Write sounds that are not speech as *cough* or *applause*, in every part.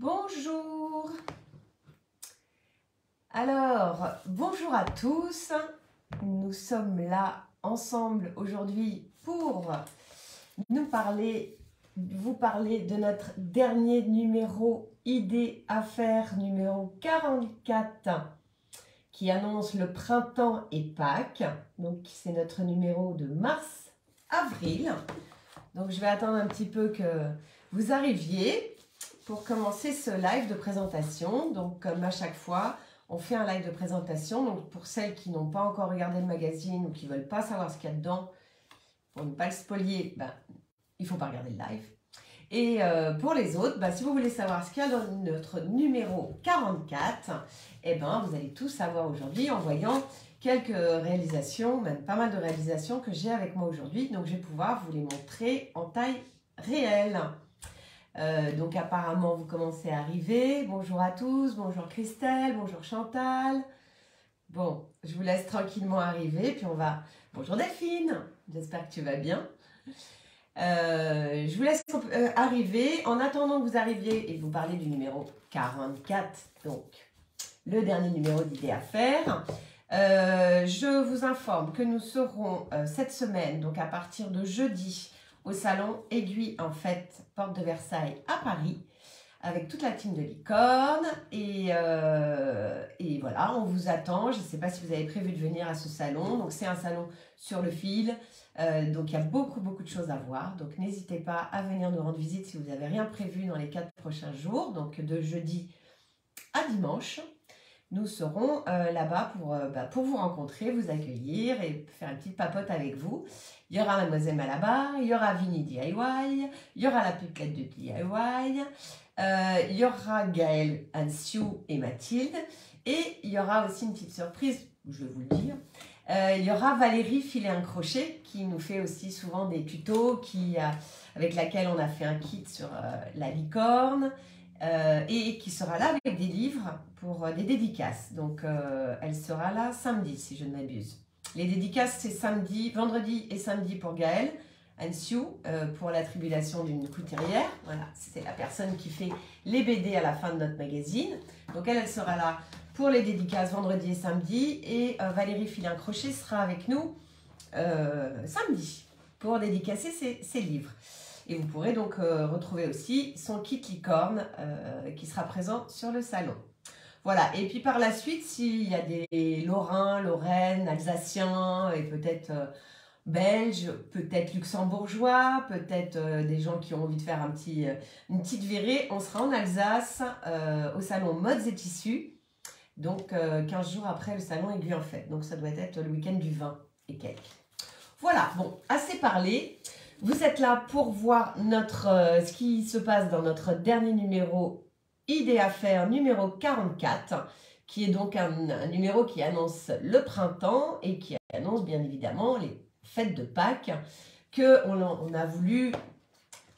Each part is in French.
Bonjour. Alors, bonjour à tous. Nous sommes là ensemble aujourd'hui pour nous parler, vous parler de notre dernier numéro Idées à faire numéro 44 qui annonce le printemps et Pâques. Donc, c'est notre numéro de mars-avril. Donc, je vais attendre un petit peu que vous arriviez pour commencer ce live de présentation. Donc, comme à chaque fois, on fait un live de présentation. Donc, pour celles qui n'ont pas encore regardé le magazine ou qui ne veulent pas savoir ce qu'il y a dedans, pour ne pas le spolier, ben, il ne faut pas regarder le live. Et euh, pour les autres, ben, si vous voulez savoir ce qu'il y a dans notre numéro 44, eh ben, vous allez tout savoir aujourd'hui en voyant quelques réalisations, même pas mal de réalisations que j'ai avec moi aujourd'hui. Donc, je vais pouvoir vous les montrer en taille réelle. Euh, donc apparemment, vous commencez à arriver. Bonjour à tous, bonjour Christelle, bonjour Chantal. Bon, je vous laisse tranquillement arriver, puis on va... Bonjour Delphine, j'espère que tu vas bien. Euh, je vous laisse euh, arriver. En attendant que vous arriviez et vous parlez du numéro 44, donc le dernier numéro d'idées à faire, je vous informe que nous serons cette semaine, donc à partir de jeudi, au salon Aiguille en Fête, porte de Versailles à Paris, avec toute la team de licorne. Et, euh, et voilà, on vous attend. Je ne sais pas si vous avez prévu de venir à ce salon. Donc, c'est un salon sur le fil. Euh, donc, il y a beaucoup, beaucoup de choses à voir. Donc, n'hésitez pas à venir nous rendre visite si vous n'avez rien prévu dans les quatre prochains jours. Donc, de jeudi à dimanche nous serons euh, là-bas pour, bah, pour vous rencontrer, vous accueillir et faire une petite papote avec vous. Il y aura Mademoiselle Malabar, il y aura Vinny DIY, il y aura la pipelette de DIY, euh, il y aura Gaëlle, Ansiou et Mathilde. Et il y aura aussi une petite surprise, je vais vous le dire. Euh, il y aura Valérie Filet un crochet qui nous fait aussi souvent des tutos qui, avec laquelle on a fait un kit sur euh, la licorne et qui sera là avec des livres pour des dédicaces. Donc elle sera là samedi si je ne m'abuse. Les dédicaces, c'est samedi, vendredi et samedi pour Gaëlle. Ansiou euh, pour la tribulation d'une couturière. Voilà, c'est la personne qui fait les BD à la fin de notre magazine. Donc elle, elle sera là pour les dédicaces vendredi et samedi. Et euh, Valérie Filin-Crochet sera avec nous euh, samedi pour dédicacer ses, livres. Et vous pourrez donc retrouver aussi son kit licorne qui sera présent sur le salon. Voilà, et puis par la suite, s'il y a des Lorrains, Lorraines, Alsaciens et peut-être euh, Belges, peut-être Luxembourgeois, peut-être euh, des gens qui ont envie de faire un petit, euh, une petite virée, on sera en Alsace au salon Modes et Tissus, donc 15 jours après le salon Aiguille en Fête. Donc ça doit être le week-end du 20 et quelques. Voilà, bon, assez parlé. Vous êtes là pour voir notre, ce qui se passe dans notre dernier numéro Idée à faire numéro 44, qui est donc un, numéro qui annonce le printemps et qui annonce bien évidemment les fêtes de Pâques que on, a voulu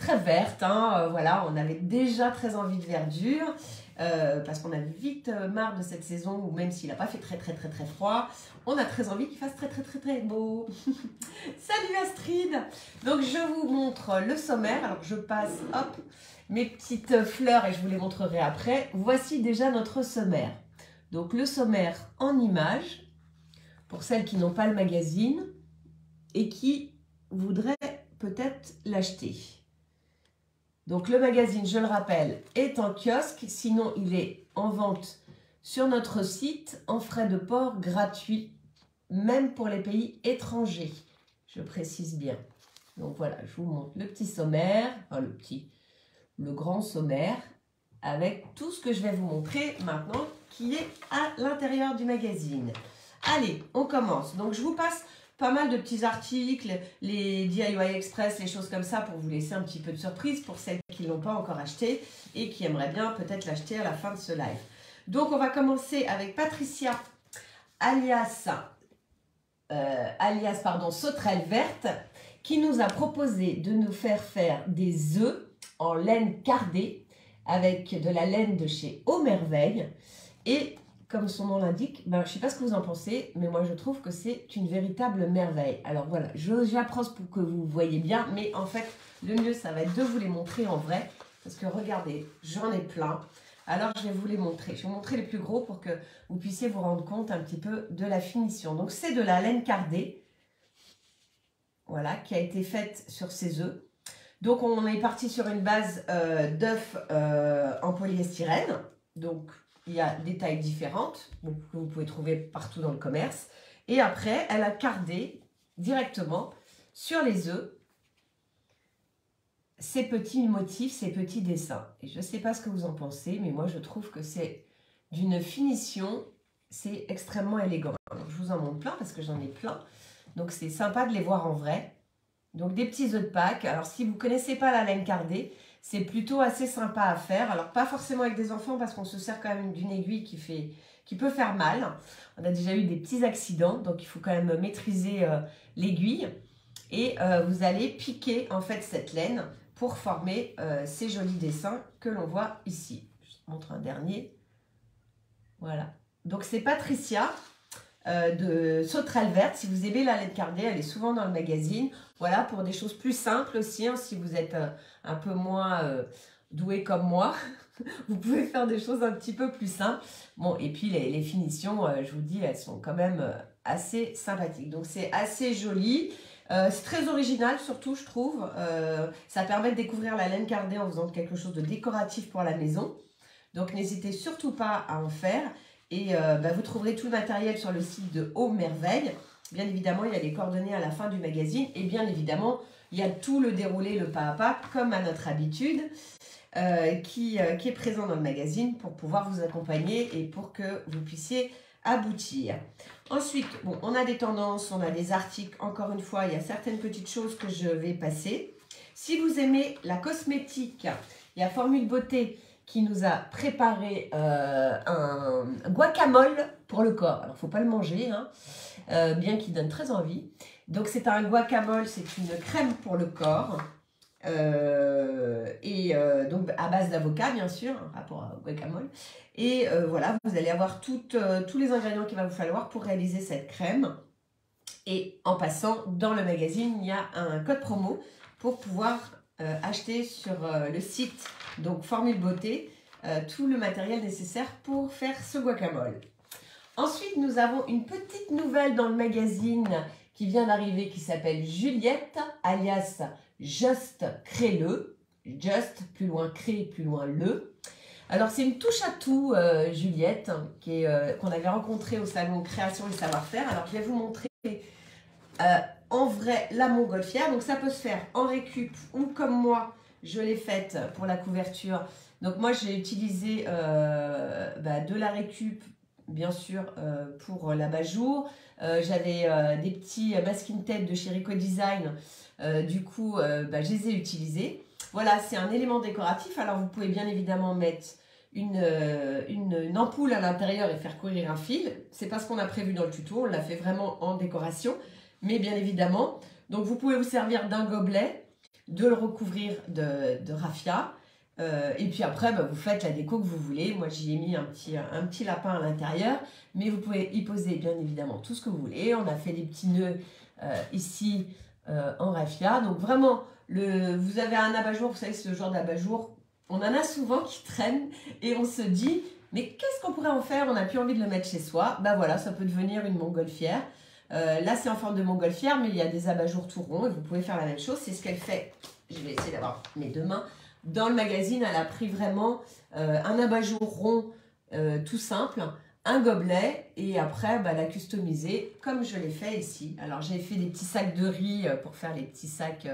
très verte. Hein, euh, voilà, on avait déjà très envie de verdure. Euh, parce qu'on a vite euh, marre de cette saison où même s'il n'a pas fait très très très très froid, on a très envie qu'il fasse très très très très beau. *laughs* Salut Astrid Donc je vous montre le sommaire, alors je passe hop mes petites fleurs et je vous les montrerai après. Voici déjà notre sommaire. Donc le sommaire en images, pour celles qui n'ont pas le magazine et qui voudraient peut-être l'acheter. Donc le magazine, je le rappelle, est en kiosque, sinon il est en vente sur notre site en frais de port gratuits, même pour les pays étrangers. Je précise bien. Donc voilà, je vous montre le petit sommaire, enfin le petit, le grand sommaire avec tout ce que je vais vous montrer maintenant qui est à l'intérieur du magazine. Allez, on commence. Donc, je vous passe pas mal de petits articles, les DIY Express, les choses comme ça pour vous laisser un petit peu de surprise pour celles qui ne l'ont pas encore acheté et qui aimeraient bien peut-être l'acheter à la fin de ce live. Donc, on va commencer avec Patricia, alias, euh, alias pardon, Sauterelle Verte, qui nous a proposé de nous faire faire des œufs en laine cardée avec de la laine de chez Au Merveille. Et comme son nom l'indique, ben, je ne sais pas ce que vous en pensez, mais moi je trouve que c'est une véritable merveille. Alors voilà, j'approche pour que vous voyez bien, mais en fait, le mieux, ça va être de vous les montrer en vrai. parce que regardez, j'en ai plein. Alors, je vais vous les montrer. Je vais vous montrer les plus gros pour que vous puissiez vous rendre compte un petit peu de la finition. Donc, c'est de la laine cardée, voilà, qui a été faite sur ces œufs. Donc, on est parti sur une base euh, d'œufs euh, en polyestyrène. Donc, il y a des tailles différentes que vous pouvez trouver partout dans le commerce. Et après, elle a cardé directement sur les œufs ces petits motifs, ces petits dessins. Et je ne sais pas ce que vous en pensez, mais moi je trouve que c'est d'une finition, c'est extrêmement élégant. je vous en montre plein parce que j'en ai plein. Donc c'est sympa de les voir en vrai. Donc des petits œufs de Pâques. Alors si vous ne connaissez pas la laine cardée, c'est plutôt assez sympa à faire. Alors pas forcément avec des enfants parce qu'on se sert quand même d'une aiguille qui, fait, qui peut faire mal. On a déjà eu des petits accidents, donc il faut quand même maîtriser euh, l'aiguille. Et euh, vous allez piquer en fait cette laine pour former euh, ces jolis dessins que l'on voit ici. Je montre un dernier. Voilà. Donc c'est Patricia de Sauterelle Verte. Si vous aimez la laine cardée, elle est souvent dans le magazine. Voilà, pour des choses plus simples aussi, hein, si vous êtes euh, un peu moins doué comme moi, *laughs* vous pouvez faire des choses un petit peu plus simples. Bon, et puis les, finitions, je vous dis, elles sont quand même assez sympathiques. Donc c'est assez joli. Euh, c'est très original surtout, je trouve. Euh, ça permet de découvrir la laine cardée en faisant quelque chose de décoratif pour la maison. Donc n'hésitez surtout pas à en faire. Et euh, bah, vous trouverez tout le matériel sur le site de Haut Merveille. Bien évidemment, il y a les coordonnées à la fin du magazine. Et bien évidemment, il y a tout le déroulé, le pas à pas, comme à notre habitude, qui, qui est présent dans le magazine pour pouvoir vous accompagner et pour que vous puissiez aboutir. Ensuite, on a des tendances, on a des articles. Encore une fois, il y a certaines petites choses que je vais passer. Si vous aimez la cosmétique, il y a Formule Beauté qui nous a préparé euh, un guacamole pour le corps. Alors, faut pas le manger, hein, euh, bien qu'il donne très envie. Donc, c'est un guacamole, c'est une crème pour le corps. Euh, et donc à base d'avocat bien sûr, rapport au guacamole. Et voilà, vous allez avoir tous les ingrédients qu'il va vous falloir pour réaliser cette crème. Et en passant dans le magazine, il y a un code promo pour pouvoir acheter sur le site, donc Formule Beauté, tout le matériel nécessaire pour faire ce guacamole. Ensuite, nous avons une petite nouvelle dans le magazine qui vient d'arriver qui s'appelle Juliette, alias Just Crée-le. Just, plus loin crée, plus loin le. Alors, c'est une touche à tout, euh, Juliette, euh, qu'on avait rencontrée au salon Création et Savoir-faire. Alors, je vais vous montrer euh, en vrai la montgolfière. Donc, ça peut se faire en récup ou comme moi, je l'ai faite pour la couverture. Donc, moi, j'ai utilisé bah, de la récup, bien sûr, pour l'abat-jour. J'avais des petits masking tape de chez Design. du coup, bah, je les ai utilisés. Voilà, c'est un élément décoratif. Alors, vous pouvez bien évidemment mettre euh, une, une, ampoule à l'intérieur et faire courir un fil. C'est pas ce qu'on a prévu dans le tuto, on l'a fait vraiment en décoration, mais bien évidemment. Donc vous pouvez vous servir d'un gobelet, de le recouvrir de, de raffia, euh, et puis après, bah, vous faites la déco que vous voulez. Moi, j'y ai mis un petit, lapin à l'intérieur, mais vous pouvez y poser bien évidemment tout ce que vous voulez. On a fait des petits nœuds euh, ici en raffia. Donc vraiment, vous avez un abat-jour, vous savez, ce genre d'abat-jour on en a souvent qui traînent et on se dit mais qu'est-ce qu'on pourrait en faire? On n'a plus envie de le mettre chez soi. Ben voilà, ça peut devenir une montgolfière. Euh, là, c'est en forme de montgolfière, mais il y a des abat-jours tout ronds et vous pouvez faire la même chose. C'est ce qu'elle fait. Je vais essayer d'avoir mes deux mains. Dans le magazine, elle a pris vraiment euh, un abat-jour rond euh, tout simple, un gobelet et après, bah, la customiser comme je l'ai fait ici. Alors, j'ai fait des petits sacs de riz pour faire les petits sacs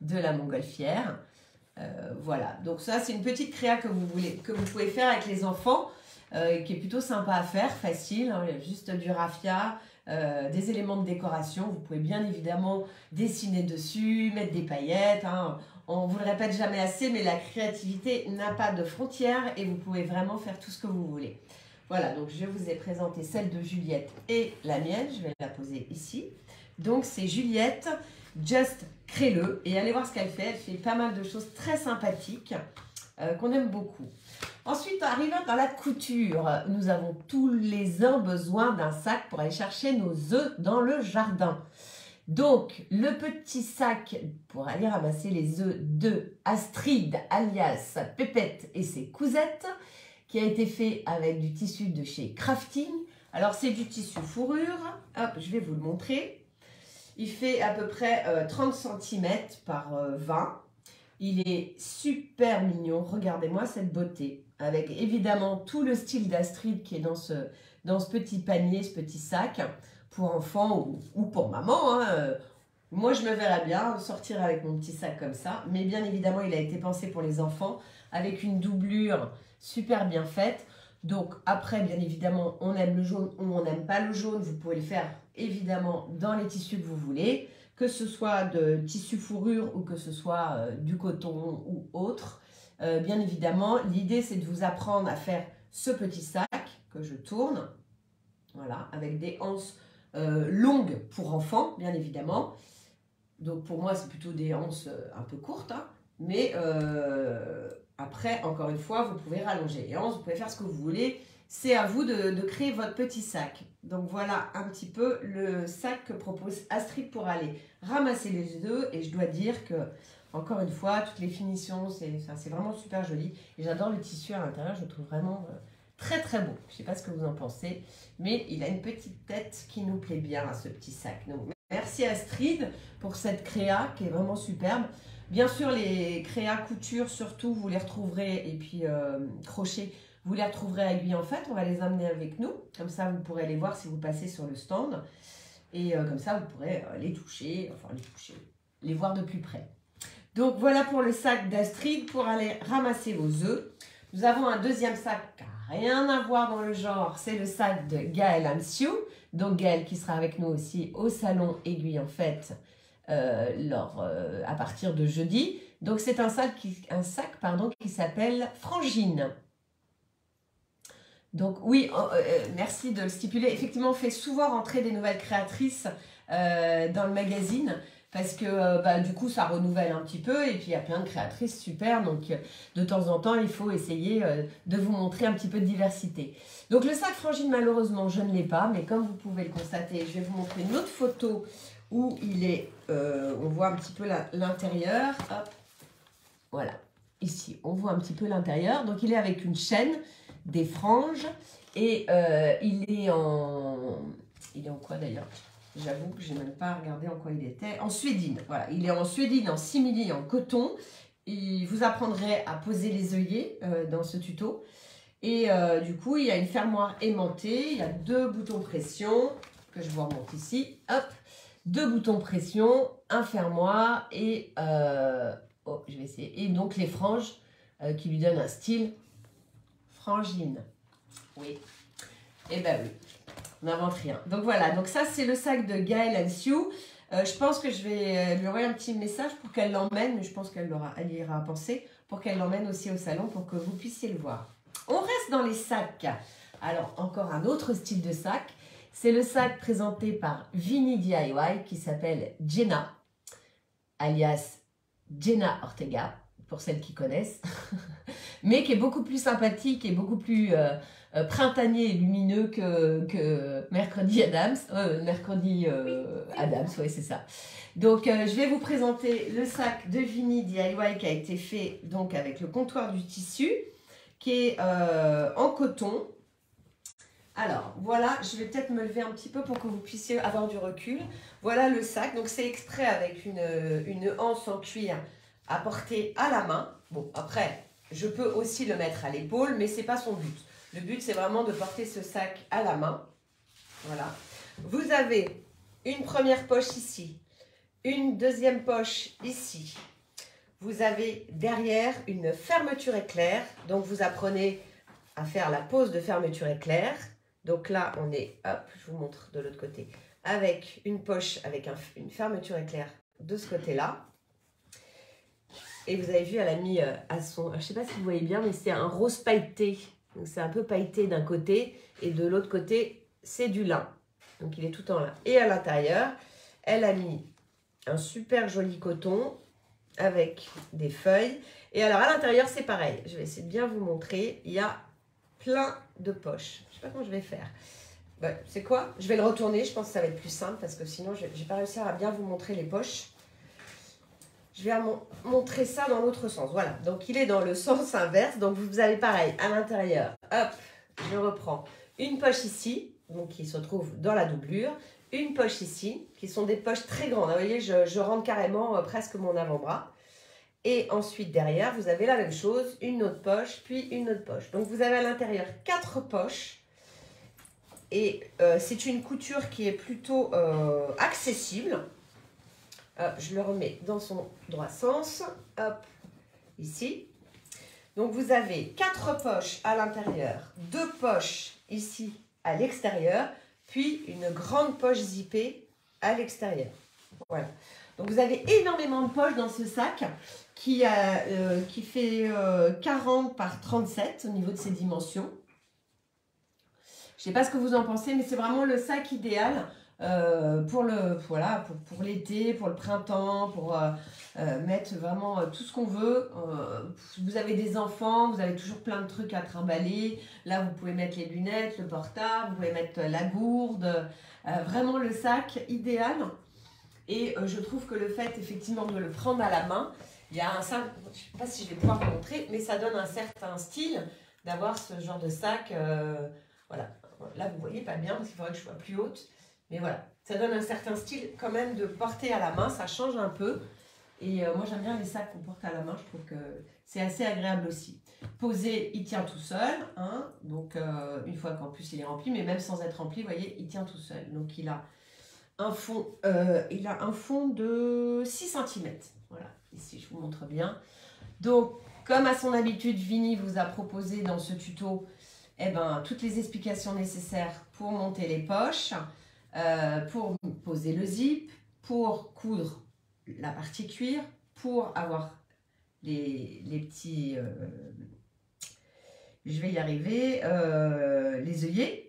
de la montgolfière. Voilà, donc ça c'est une petite créa que vous, pouvez faire avec les enfants, qui est plutôt sympa à faire, facile, hein. il y a juste du raffia, euh, des éléments de décoration, vous pouvez bien évidemment dessiner dessus, mettre des paillettes, hein. on vous le répète jamais assez, mais la créativité n'a pas de frontières et vous pouvez vraiment faire tout ce que vous voulez. Voilà, donc je vous ai présenté celle de Juliette et la mienne, je vais la poser ici. Donc c'est Juliette, Just crée-le et allez voir ce qu'elle fait. Elle fait pas mal de choses très sympathiques euh, qu'on aime beaucoup. Ensuite, arrivant dans la couture, nous avons tous les uns besoin d'un sac pour aller chercher nos œufs dans le jardin. Donc, le petit sac pour aller ramasser les œufs de Astrid, alias Pépette et ses cousettes, qui a été fait avec du tissu de chez Crafting. Alors, c'est du tissu fourrure. Hop, je vais vous le montrer. Il fait à peu près 30 euh, cm par 20. Il est super mignon. Regardez-moi cette beauté. Avec évidemment tout le style d'Astrid qui est dans ce, dans ce petit panier, ce petit sac pour enfants ou, pour maman. Hein, euh, moi, je me verrais bien sortir avec mon petit sac comme ça. Mais bien évidemment, il a été pensé pour les enfants avec une doublure super bien faite. Donc après, bien évidemment, on aime le jaune ou on n'aime pas le jaune. Vous pouvez le faire évidemment dans les tissus que vous voulez, que ce soit de tissu fourrure ou que ce soit euh, du coton ou autre. Euh, bien évidemment, l'idée c'est de vous apprendre à faire ce petit sac que je tourne, voilà, avec des anses euh, longues pour enfants, bien évidemment. Donc pour moi, c'est plutôt des anses un peu courtes, hein. mais après, encore une fois, vous pouvez rallonger les anses, vous pouvez faire ce que vous voulez. C'est à vous de, créer votre petit sac. Donc voilà un petit peu le sac que propose Astrid pour aller ramasser les œufs. Et je dois dire que, encore une fois, toutes les finitions, c'est vraiment super joli. Et j'adore le tissu à l'intérieur, je le trouve vraiment Très très beau. Je ne sais pas ce que vous en pensez, mais il a une petite tête qui nous plaît bien ce petit sac. Donc, merci Astrid pour cette créa qui est vraiment superbe. Bien sûr, les créas couture, surtout, vous les retrouverez, et puis euh, crochet, vous les retrouverez à aiguille en fait. On va les amener avec nous. Comme ça, vous pourrez les voir si vous passez sur le stand. Et euh, comme ça, vous pourrez euh, les toucher, enfin les toucher, les voir de plus près. Donc voilà pour le sac d'Astrid pour aller ramasser vos œufs. Nous avons un deuxième sac rien à voir dans le genre, c'est le sac de Gaël Amsiu. Donc Gaël qui sera avec nous aussi au salon Aiguille en fait euh, euh, à partir de jeudi. Donc c'est un sac qui, qui s'appelle Frangine. Donc oui, euh, merci de le stipuler. Effectivement, on fait souvent rentrer des nouvelles créatrices dans le magazine parce que euh, bah, du coup ça renouvelle un petit peu et puis il y a plein de créatrices super donc euh, de temps en temps il faut essayer euh, de vous montrer un petit peu de diversité. Donc le sac frangine malheureusement je ne l'ai pas mais comme vous pouvez le constater je vais vous montrer une autre photo où il est, on voit un petit peu l'intérieur, voilà, ici on voit un petit peu l'intérieur donc il est avec une chaîne, des franges et il est en, il est en quoi d'ailleurs? J'avoue que je n'ai même pas regardé en quoi il était. En suédine, voilà. Il est en suédine, en simili, en coton. Il vous apprendrait à poser les œillets euh, dans ce tuto. Et euh, du coup, il y a une fermoire aimantée. Il y a deux boutons pression que je vous remonte ici. Hop, deux boutons pression, un fermoir et... Euh, oh, je vais essayer. Et donc les franges qui lui donnent un style frangine. Oui. Eh ben oui. On n'invente rien. Donc voilà, donc ça c'est le sac de Gaëlle Ansiou. Euh, je pense que je vais euh, lui envoyer un petit message pour qu'elle l'emmène, mais je pense qu'elle elle ira penser, pour qu'elle l'emmène aussi au salon pour que vous puissiez le voir. On reste dans les sacs. Alors encore un autre style de sac. C'est le sac présenté par Vini DIY qui s'appelle Jenna, alias Jenna Ortega, pour celles qui connaissent, *laughs* mais qui est beaucoup plus sympathique et beaucoup plus... Euh, euh, printanier et lumineux que, Mercredi Adams. Euh, mercredi euh, Adams, oui, c'est ça. Donc, je vais vous présenter le sac de Vini DIY qui a été fait donc avec le comptoir du tissu, qui est en coton. Alors, voilà, je vais peut-être me lever un petit peu pour que vous puissiez avoir du recul. Voilà le sac. Donc, c'est extrait avec une, une anse en cuir à à la main. Bon, après, je peux aussi le mettre à l'épaule, mais c'est pas son but. Le but, c'est vraiment de porter ce sac à la main. Voilà. Vous avez une première poche ici, une deuxième poche ici. Vous avez derrière une fermeture éclair. Donc, vous apprenez à faire la pose de fermeture éclair. Donc là, on est, hop, je vous montre de l'autre côté, avec une poche avec une fermeture éclair de ce côté-là. Et vous avez vu, elle a mis euh, à son, je ne sais pas si vous voyez bien, mais c'est un rose pailleté donc c'est un peu pailleté d'un côté et de l'autre côté, c'est du lin. Donc il est tout en lin. Et à l'intérieur, elle a mis un super joli coton avec des feuilles. Et alors à l'intérieur, c'est pareil. Je vais essayer de bien vous montrer. Il y a plein de poches. Je ne sais pas comment je vais faire. c'est quoi? Je vais le retourner, je pense que ça va être plus simple parce que sinon, je n'ai pas réussi à bien vous montrer les poches. Je vais montrer ça dans l'autre sens. Voilà, donc il est dans le *laughs* sens inverse. Donc vous avez pareil, à l'intérieur, hop, je reprends une poche ici, donc qui se trouve dans la doublure, une poche ici, qui sont des poches très grandes. Vous voyez, je, rentre carrément euh, presque mon avant-bras. Et ensuite, derrière, vous avez la même chose, une autre poche, puis une autre poche. Donc, vous avez à l'intérieur quatre poches. Et euh, c'est une couture qui est plutôt euh, accessible. Je le remets dans son droit sens. Hop, ici. Donc, vous avez quatre poches à l'intérieur, deux poches ici à l'extérieur, puis une grande poche zippée à l'extérieur. Voilà. Donc vous avez énormément de poches dans ce sac qui, euh, qui fait 40 euh, par 37 au niveau de ses dimensions. Je ne sais pas ce que vous en pensez, mais c'est vraiment le sac idéal euh, pour le voilà pour, pour l'été, pour le printemps, pour euh, euh, mettre vraiment tout ce qu'on veut. vous avez des enfants, vous avez toujours plein de trucs à trimballer. Là, vous pouvez mettre les lunettes, le portable, vous pouvez mettre la gourde. vraiment le sac idéal. Et je trouve que le fait effectivement de le prendre à la main, il y a un sac, je ne sais pas si je vais pouvoir vous montrer, mais ça donne un certain style d'avoir ce genre de sac. voilà. Là, vous voyez pas bien parce qu'il faudrait que je sois plus haute. Mais voilà, ça donne un certain style quand même de porter à la main, ça change un peu. Et euh, moi j'aime bien les sacs qu'on porte à la main, je trouve que c'est assez agréable aussi. Posé, il tient tout seul, hein, donc euh, une fois qu'en plus il est rempli, mais même sans être rempli, vous voyez, il tient tout seul. Donc il a un fond, euh, il a un fond de 6 cm. Voilà, ici je vous montre bien. Donc comme à son habitude, Vini vous a proposé dans ce tuto eh ben, toutes les explications nécessaires pour monter les poches. Euh, pour poser le zip, pour coudre la partie cuir, pour avoir les, petits... Euh, je vais y arriver. Euh, les œillets.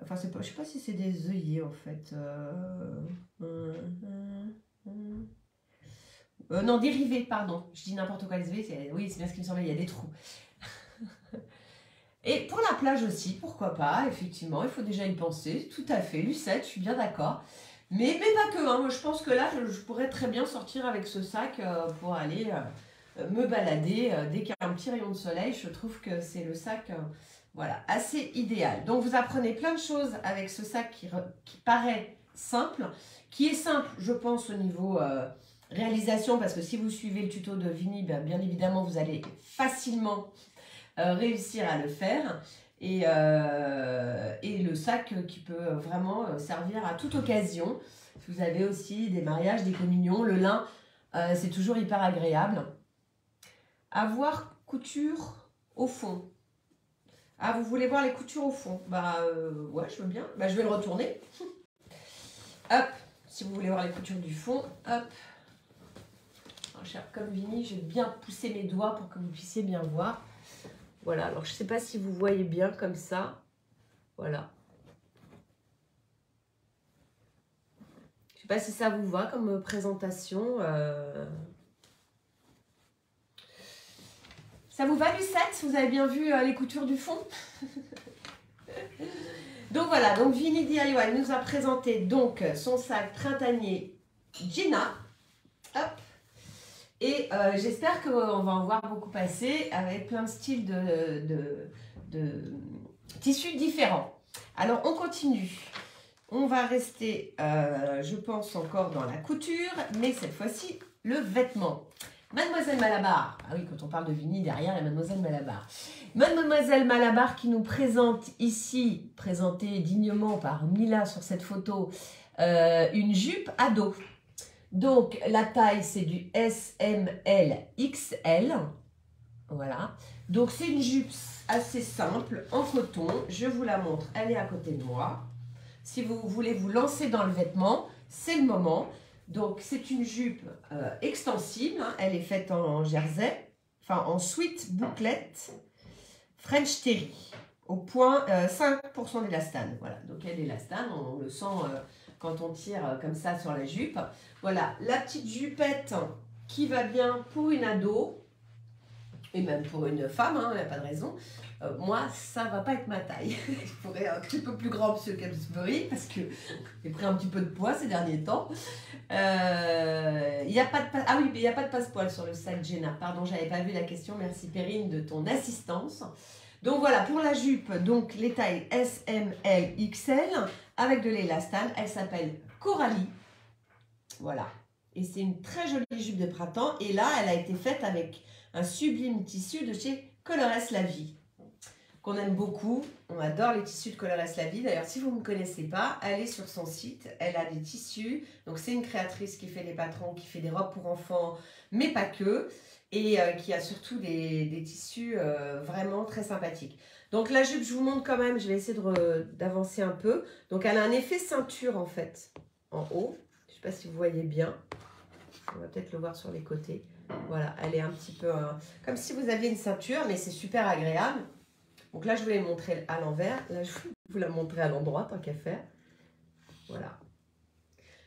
Enfin, pas, je ne sais pas si c'est des œillets en fait. non, dérivés, pardon. Je dis n'importe quoi, les œillets. Oui, c'est bien ce qui me semblait, il y a des trous. Et pour la plage aussi, pourquoi pas, effectivement, il faut déjà y penser, tout à fait, Lucette, je suis bien d'accord. Mais, pas que, hein. je pense que là, je, pourrais très bien sortir avec ce sac euh, pour aller euh, me balader euh, dès qu'il y a un petit rayon de soleil. Je trouve que c'est le sac voilà, assez idéal. Donc vous apprenez plein de choses avec ce sac qui, paraît simple, qui est simple, je pense, au niveau réalisation, parce que si vous suivez le tuto de Vini, ben, bien évidemment, vous allez facilement euh, réussir à le faire. Et, euh, et, le sac qui peut vraiment euh, servir à toute occasion. Vous avez aussi des mariages, des communions, le lin, c'est toujours hyper agréable. Avoir couture au fond. Ah, vous voulez voir les coutures au fond? Bah ouais, je veux bien. Bah, je vais le retourner. *laughs* hop, si vous voulez voir les coutures du fond, hop. comme Vini, je vais bien pousser mes doigts pour que vous puissiez bien voir. Voilà, alors je ne sais pas si vous voyez bien comme ça. Voilà. Je ne sais pas si ça vous va comme présentation. Euh. Ça vous va Lucette? Vous avez bien vu euh, les coutures du fond? *laughs* Donc voilà, donc Vini DIY nous a présenté donc son sac printanier Gina. Hop et euh, j'espère qu'on va en voir beaucoup passer avec plein de styles de, tissus différents. Alors, on continue. On va rester, euh, je pense, encore dans la couture, mais cette fois-ci, le vêtement. Mademoiselle Malabar, ah oui, quand on parle de Vini, derrière, il y a Mademoiselle Malabar. Mademoiselle Malabar qui nous présente ici, présentée dignement par Mila sur cette photo, euh, une jupe à dos. Donc, la taille, c'est du SML XL. Voilà. Donc, c'est une jupe assez simple, en coton. Je vous la montre, elle est à côté de moi. Si vous voulez vous lancer dans le vêtement, c'est le moment. Donc, c'est une jupe euh, extensible. Hein. Elle est faite en jersey, enfin en suite bouclette French Terry, au point 5% euh, d'élastane. Voilà, donc elle est élastane, on le sent euh, quand on tire comme ça sur la jupe. Voilà, la petite jupette qui va bien pour une ado. et même pour une femme, il n'y a pas de raison. Euh, moi, ça va pas être ma taille. *laughs* Je pourrais un petit peu plus grand, monsieur Capsbury, parce que j'ai pris un petit peu de poids ces derniers temps. Euh, y a pas de ah oui, il n'y a pas de passe-poil sur le sac Jenna. Pardon, j'avais pas vu la question. Merci Perrine de ton assistance. Donc voilà, pour la jupe, donc les tailles S, M, L, XL, avec de l'élastane. Elle s'appelle Coralie. Voilà. Et c'est une très jolie jupe de printemps. Et là, elle a été faite avec un sublime tissu de chez Colores La Vie qu'on aime beaucoup. On adore les tissus de Colores La Vie. D'ailleurs, si vous ne me connaissez pas, allez sur son site. Elle a des tissus. Donc, c'est une créatrice qui fait des patrons, qui fait des robes pour enfants, mais pas que. Et euh, qui a surtout des, tissus euh, vraiment très sympathiques. Donc, la jupe, je vous montre quand même. Je vais essayer d'avancer un peu. Donc, elle a un effet ceinture, en fait, en haut. Je ne sais pas si vous voyez bien. On va peut-être le voir sur les côtés. Voilà, elle est un petit peu euh, comme si vous aviez une ceinture, mais c'est super agréable. Donc là, je vous l'ai montré à l'envers. Là, je vous *laughs* la montrer à l'endroit, tant qu'à faire. Voilà.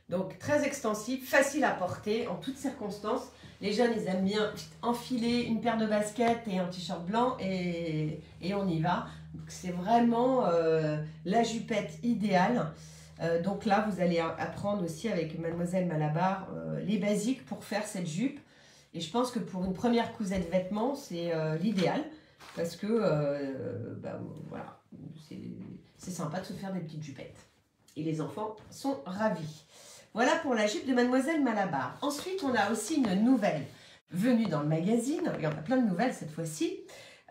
Donc, très extensif, facile à porter en toutes circonstances. Les jeunes, aiment bien enfiler une paire de baskets et un t-shirt blanc et, on y va. C'est vraiment euh, la jupette idéale. Euh, donc là, vous allez apprendre aussi avec Mademoiselle Malabar euh, les basiques pour faire cette jupe. Et je pense que pour une première cousette vêtements, c'est l'idéal parce que bah, c'est sympa de se faire des petites jupettes. Et les enfants sont ravis. Voilà pour la jupe de Mademoiselle Malabar. Ensuite, on a aussi une nouvelle venue dans le magazine. Il y en a plein de nouvelles cette fois-ci.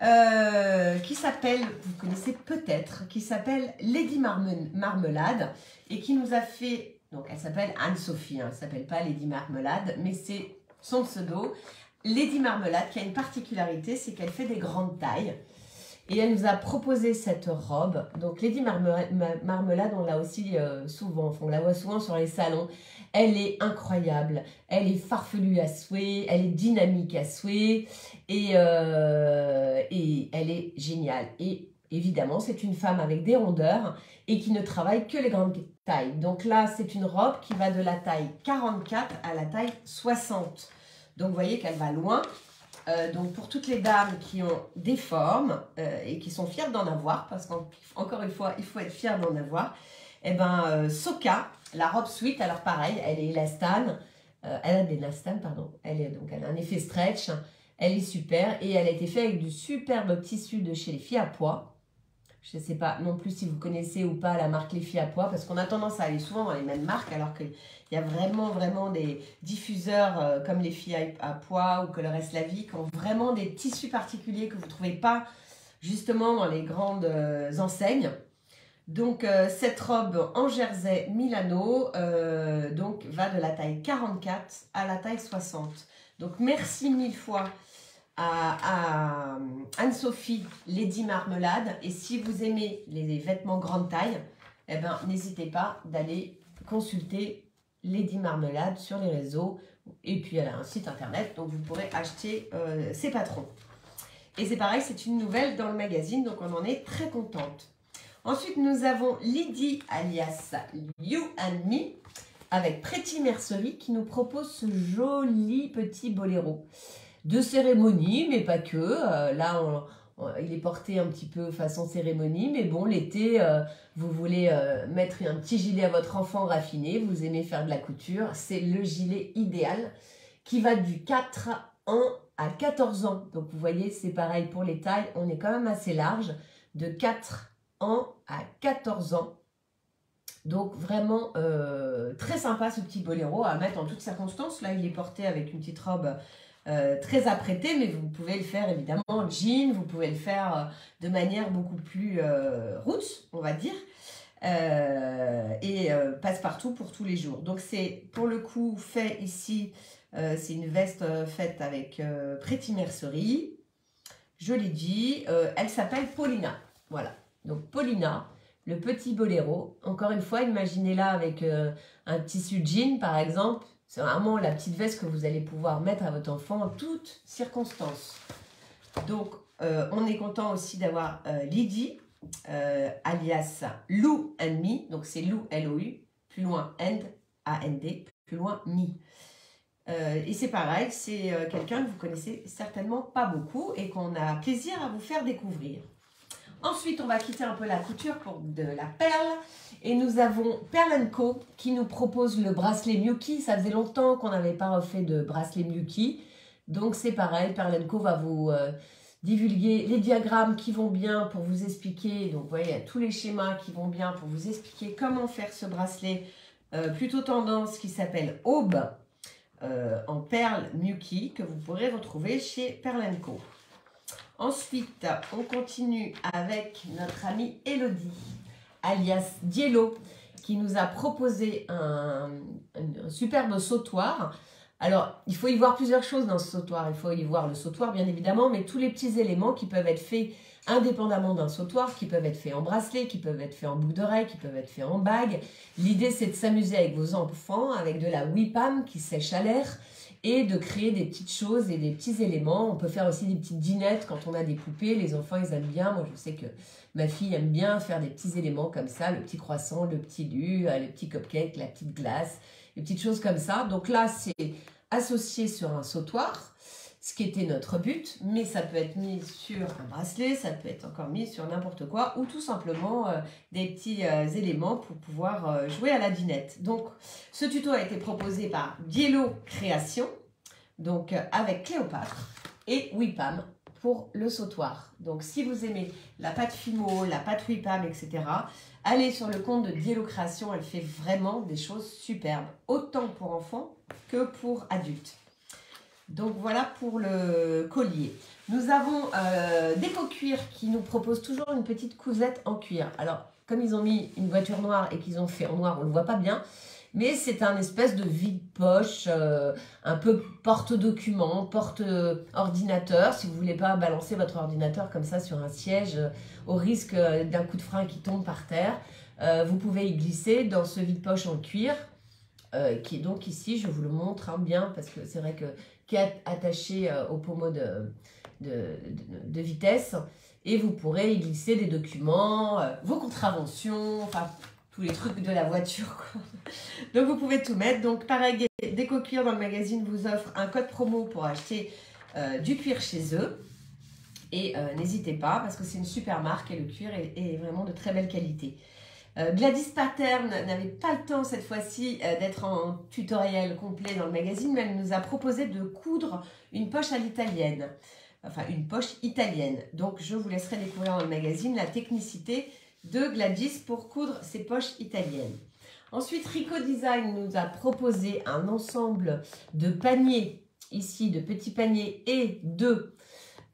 Euh, qui s'appelle, vous connaissez peut-être, qui s'appelle Lady Marmelade et qui nous a fait, donc elle s'appelle Anne-Sophie, hein, elle s'appelle pas Lady Marmelade, mais c'est son pseudo. Lady Marmelade qui a une particularité, c'est qu'elle fait des grandes tailles. Et elle nous a proposé cette robe. Donc Lady Marmelade, on l'a aussi euh, souvent, on la voit souvent sur les salons. Elle est incroyable, elle est farfelue à souhait, elle est dynamique à souhait et, euh, et elle est géniale. Et évidemment, c'est une femme avec des rondeurs et qui ne travaille que les grandes tailles. Donc là, c'est une robe qui va de la taille 44 à la taille 60. Donc, vous voyez qu'elle va loin. Euh, donc, pour toutes les dames qui ont des formes euh, et qui sont fières d'en avoir, parce qu'encore une fois, il faut être fier d'en avoir, eh ben, euh, Soka, la robe sweet, alors pareil, elle est élastane, elle a des élastanes, pardon, elle, est, donc elle a un effet stretch, elle est super et elle a été faite avec du superbe tissu de chez les filles à poids. Je ne sais pas non plus si vous connaissez ou pas la marque Les Filles à Poids, parce qu'on a tendance à aller souvent dans les mêmes marques, alors qu'il y a vraiment, vraiment des diffuseurs euh, comme Les Filles à, Poids ou Colores La Vie qui ont vraiment des tissus particuliers que vous ne trouvez pas justement dans les grandes euh, enseignes. Donc, euh, cette robe en jersey Milano donc, va de la taille 44 à la taille 60. Donc, merci mille fois à, Anne-Sophie Lady Marmelade. Et si vous aimez les vêtements grande taille, eh ben, n'hésitez pas d'aller consulter Lady Marmelade sur les réseaux. Et puis elle a un site internet, donc vous pourrez acheter euh, ses patrons. Et c'est pareil, c'est une nouvelle dans le magazine, donc on en est très contente. Ensuite, nous avons Lydie alias You and Me avec Pretty Mercerie qui nous propose ce joli petit boléro de cérémonie, mais pas que. Euh, là, il est porté un petit peu façon cérémonie, mais bon, l'été, euh, vous voulez euh, mettre un petit gilet à votre enfant raffiné, vous aimez faire de la couture, c'est le gilet idéal qui va du 4 ans à 14 ans. Donc vous voyez, c'est pareil pour les tailles, on est quand même assez large, de 4 ans à 14 ans. Donc vraiment très sympa ce petit boléro à mettre en toutes circonstances. Là, il est porté avec une petite robe euh, très apprêté, mais vous pouvez le faire évidemment en jean, vous pouvez le faire euh, de manière beaucoup plus euh, roots, on va dire, et passe partout pour tous les jours. Donc c'est pour le coup fait ici, c'est une veste faite avec Pretty Mercerie, je l'ai dit, elle s'appelle Paulina, voilà. Donc Paulina, le petit boléro, encore une fois, imaginez-la avec un tissu jean par exemple, c'est vraiment la petite veste que vous allez pouvoir mettre à votre enfant en toutes circonstances. Donc, euh, on est content aussi d'avoir euh, Lydie, euh, alias Lou and Me. Donc, c'est Lou, L-O-U, plus loin And, A-N-D, plus loin Me. Et c'est pareil, c'est quelqu'un que vous connaissez certainement pas beaucoup et qu'on a plaisir à vous faire découvrir. Ensuite, on va quitter un peu la couture pour de la perle. Et nous avons Perle Co qui nous propose le bracelet Miyuki. Ça faisait longtemps qu'on n'avait pas refait de bracelet Miyuki. Donc c'est pareil, Perle Co va vous euh, divulguer les diagrammes qui vont bien pour vous expliquer. Donc vous voyez, il y a tous les schémas qui vont bien pour vous expliquer comment faire ce bracelet plutôt tendance qui s'appelle Aube euh, en perles Miyuki que vous pourrez retrouver chez Perlenco. Ensuite, on continue avec notre amie Elodie, alias Diello, qui nous a proposé un, superbe sautoir. Alors, il faut y voir plusieurs choses dans ce sautoir. Il faut y voir le sautoir, bien évidemment, mais tous les petits éléments qui peuvent être faits indépendamment d'un sautoir, qui peuvent être faits en bracelet, qui peuvent être faits en boucle d'oreille, qui peuvent être faits en bague. L'idée, c'est de s'amuser avec vos enfants, avec de la Wipam qui sèche à l'air, et de créer des petites choses et des petits éléments. On peut faire aussi des petites dinettes quand on a des poupées. Les enfants, ils aiment bien. Moi, je sais que ma fille aime bien faire des petits éléments comme ça, le petit croissant, le petit lu, euh, le petit cupcake, la petite glace, des petites choses comme ça. Donc là, c'est associé sur un sautoir ce qui était notre but, mais ça peut être mis sur un bracelet, ça peut être encore mis sur n'importe quoi, ou tout simplement euh, des petits euh, éléments pour pouvoir euh, jouer à la dinette. Donc, ce tuto a été proposé par Biello Création, donc avec Cléopâtre, et Wipam pour le sautoir. Donc, si vous aimez la pâte Fimo, la pâte Wipam, etc., allez sur le compte de Biello Création, elle fait vraiment des choses superbes, autant pour enfants que pour adultes. Donc voilà pour le collier. Nous avons euh, Déco Cuir qui nous propose toujours une petite cousette en cuir. Alors, comme ils ont mis une voiture noire et qu'ils ont fait en noir, on ne le voit pas bien. Mais c'est un espèce de vide-poche, euh, un peu porte-document, porte-ordinateur. Si vous ne voulez pas balancer votre ordinateur comme ça sur un siège, euh, au risque d'un coup de frein qui tombe par terre, vous pouvez y glisser dans ce vide-poche en cuir, qui est donc ici, je vous le montre hein, bien, parce que c'est vrai que qui est attaché euh, au pommeau de, de, vitesse. Et vous pourrez y glisser des documents, euh, vos contraventions, enfin tous les trucs de la voiture. Donc vous pouvez tout mettre. Donc pareil, Déco Cuir dans le magazine vous offre un code promo pour acheter euh, du cuir chez eux. Et n'hésitez pas parce que c'est une super marque et le cuir est vraiment de très belle qualité. Euh, Gladys Pattern n'avait pas le temps cette fois-ci euh, d'être en tutoriel complet dans le magazine, mais elle nous a proposé de coudre une poche à l'italienne, enfin une poche italienne. Donc je vous laisserai découvrir dans le magazine la technicité de Gladys pour coudre ces poches italiennes. Ensuite, Rico Design nous a proposé un ensemble de paniers, ici de petits paniers et de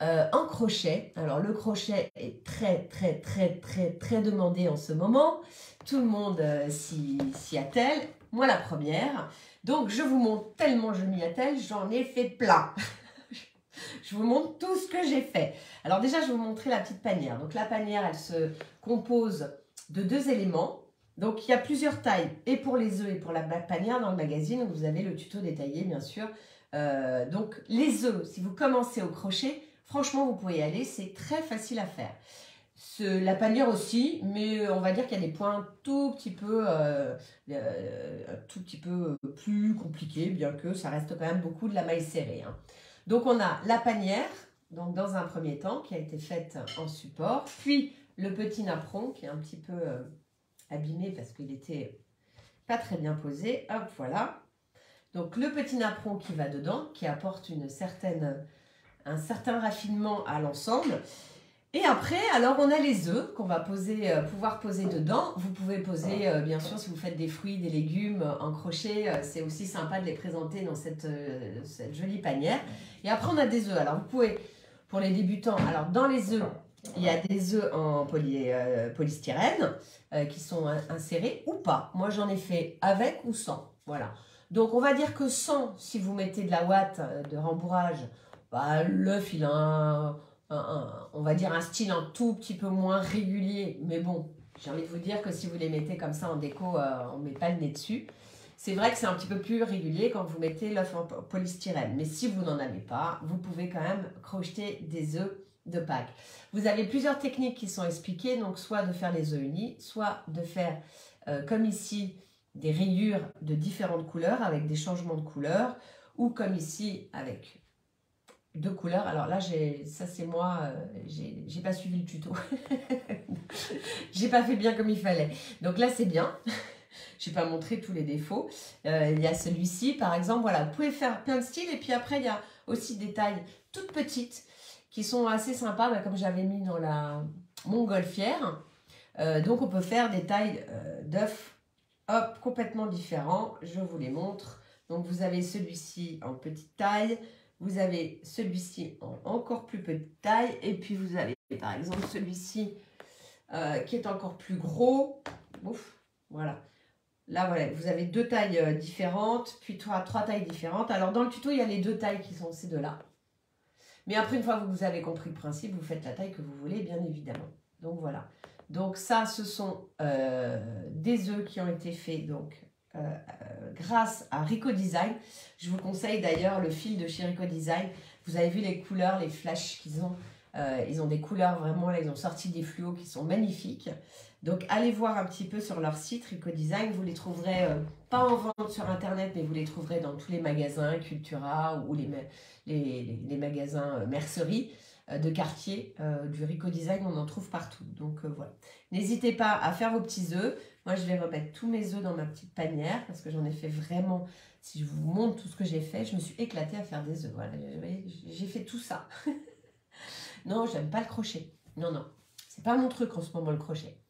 euh, en crochet. Alors le crochet est très très très très très demandé en ce moment. Tout le monde euh, s'y attelle. Moi la première. Donc je vous montre tellement je m'y attelle, j'en ai fait plein. *laughs* je vous montre tout ce que j'ai fait. Alors déjà je vais vous montrer la petite panière. Donc la panière elle se compose de deux éléments. Donc il y a plusieurs tailles et pour les œufs et pour la panière dans le magazine. Vous avez le tuto détaillé bien sûr. Euh, donc les œufs, si vous commencez au crochet, Franchement, vous pouvez y aller, c'est très facile à faire. la panière aussi, mais on va dire qu'il y a des points tout petit peu, euh, euh, tout petit peu plus compliqués, bien que ça reste quand même beaucoup de la maille serrée. Hein. Donc on a la panière, donc dans un premier temps, qui a été faite en support, puis le petit napperon qui est un petit peu euh, abîmé parce qu'il était pas très bien posé. Hop, voilà. Donc le petit napperon qui va dedans, qui apporte une certaine un certain raffinement à l'ensemble. Et après, alors on a les œufs qu'on va poser, euh, pouvoir poser dedans. Vous pouvez poser, euh, bien sûr, si vous faites des fruits, des légumes en crochet, euh, c'est aussi sympa de les présenter dans cette, jolie panière. Et après, on a des œufs. Alors, vous pouvez, pour les débutants, alors dans les œufs, il y a des œufs en poly, polystyrène qui sont insérés ou pas. Moi, j'en ai fait avec ou sans. Voilà. Donc, on va dire que sans, si vous mettez de la ouate de rembourrage, l'œuf, il a un, on va dire un style un tout petit peu moins régulier. Mais bon, j'ai envie de vous dire que si vous les mettez comme ça en déco, euh, on ne met pas le nez dessus. C'est vrai que c'est un petit peu plus régulier quand vous mettez l'œuf en polystyrène. Mais si vous n'en avez pas, vous pouvez quand même crocheter des œufs de Pâques. Vous avez plusieurs techniques qui sont expliquées, donc soit de faire les œufs unis, soit de faire euh, comme ici des rayures de différentes couleurs avec des changements de couleurs, ou comme ici avec deux couleurs. Alors là, ça c'est moi, euh, j'ai pas suivi le tuto. *laughs* j'ai pas fait bien comme il fallait. Donc là, c'est bien. *laughs* Je vais pas montrer tous les défauts. Euh, il y a celui-ci, par exemple. Voilà, vous pouvez faire plein de styles. Et puis après, il y a aussi des tailles toutes petites qui sont assez sympas, bah, comme j'avais mis dans la montgolfière. Euh, donc, on peut faire des tailles d'œufs hop, complètement différents. Je vous les montre. Donc, vous avez celui-ci en petite taille. Vous avez celui-ci en encore plus petite taille. Et puis, vous avez, par exemple, celui-ci qui est encore plus gros. Ouf, voilà. Là, voilà, vous avez deux tailles euh, différentes, puis trois, trois tailles différentes. Alors, dans le tuto, il y a les deux tailles qui sont ces deux-là. Mais après, une fois que vous avez compris le principe, vous faites la taille que vous voulez, bien évidemment. Donc, voilà. Donc, ça, ce sont euh, des œufs qui ont été faits donc, euh, grâce à Rico Design. Je vous conseille d'ailleurs le fil de chez Rico Design. Vous avez vu les couleurs, les flashs qu'ils ont. ils ont des couleurs vraiment, là, ils ont sorti des fluos qui sont magnifiques. Donc, allez voir un petit peu sur leur site Rico Design. Vous les trouverez euh, pas en vente sur Internet, mais vous les trouverez dans tous les magasins Cultura ou les, les, magasins euh, mercerie euh, de quartier du Rico Design. On en trouve partout. Donc, voilà. N'hésitez pas à faire vos petits œufs. Moi, je vais remettre tous mes œufs dans ma petite panière parce que j'en ai fait vraiment... Si je vous montre tout ce que j'ai fait, je me suis éclatée à faire des œufs. Voilà, j'ai fait tout ça. *laughs* non, j'aime pas le crochet. Non, non. C'est pas mon truc en ce moment, le crochet.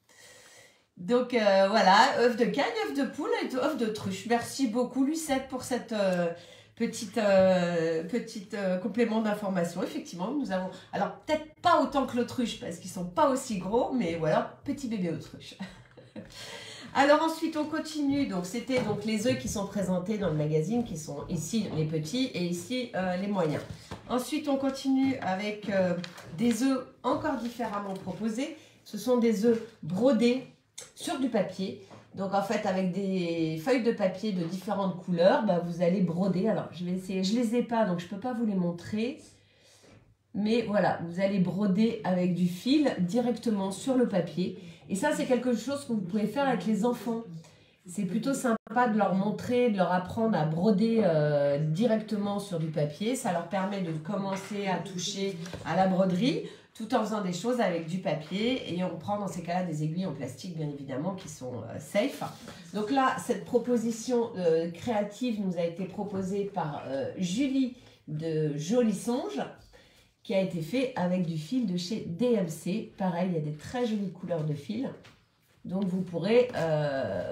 Donc euh, voilà, œuf de canne, œuf de poule et œuf de truche. Merci beaucoup Lucette pour cette euh, petite, euh, petite complément d'information. Effectivement, nous avons, alors peut-être pas autant que l'autruche parce qu'ils sont pas aussi gros, mais voilà, petit bébé autruche. *laughs* alors ensuite on continue, donc c'était donc les œufs qui sont présentés dans le magazine, qui sont ici les petits et ici les moyens. Ensuite on continue avec des œufs encore différemment proposés. Ce sont des œufs brodés sur du papier. Donc en fait, avec des feuilles de papier de différentes couleurs, bah, vous allez broder. Alors je vais essayer, je les ai pas, donc je peux pas vous les montrer. Mais voilà, vous allez broder avec du fil directement sur le papier. Et ça, c'est quelque chose que vous pouvez faire avec les enfants. C'est plutôt sympa de leur montrer, de leur apprendre à broder euh, directement sur du papier. Ça leur permet de commencer à toucher à la broderie tout en faisant des choses avec du papier et on prend dans ces cas-là des aiguilles en plastique bien évidemment qui sont euh, safe. Donc là, cette proposition euh, créative nous a été proposée par Julie de Joli Songe qui a été fait avec du fil de chez DMC. Pareil, il y a des très jolies couleurs de fil. Donc vous pourrez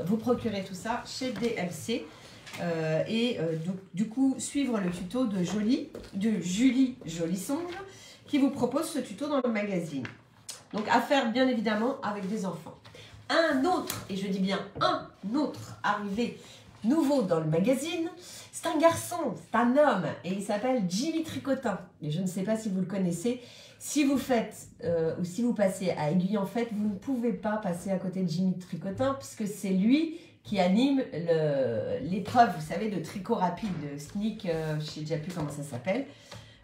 vous procurer tout ça chez DMC. et du, coup suivre le tuto de Jolie, de Julie Songe qui vous propose ce tuto dans le magazine. Donc à faire bien évidemment avec des enfants. Un autre, et je dis bien un autre arrivé nouveau dans le magazine, c'est un garçon, c'est un homme, et il s'appelle Jimmy Tricotin. Et je ne sais pas si vous le connaissez. Si vous faites, euh, ou si vous passez à Aiguille en fait, vous ne pouvez pas passer à côté de Jimmy Tricotin, puisque c'est lui qui anime l'épreuve, vous savez, de tricot rapide, de sneak, euh, je ne sais déjà plus comment ça s'appelle.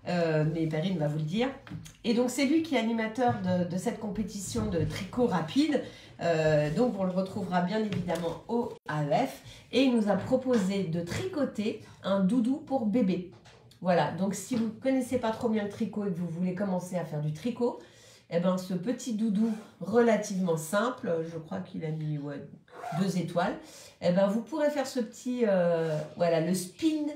Euh, mais Perrine va vous le dire. Et donc c'est lui qui est animateur de, cette compétition de tricot rapide. Euh, donc on le retrouvera bien évidemment au AEF. Et il nous a proposé de tricoter un doudou pour bébé. Voilà, donc si vous ne connaissez pas trop bien le tricot et que vous voulez commencer à faire du tricot, eh ben, ce petit doudou relativement simple, je crois qu'il a mis deux étoiles, eh ben, vous pourrez faire ce petit, euh, voilà, le spin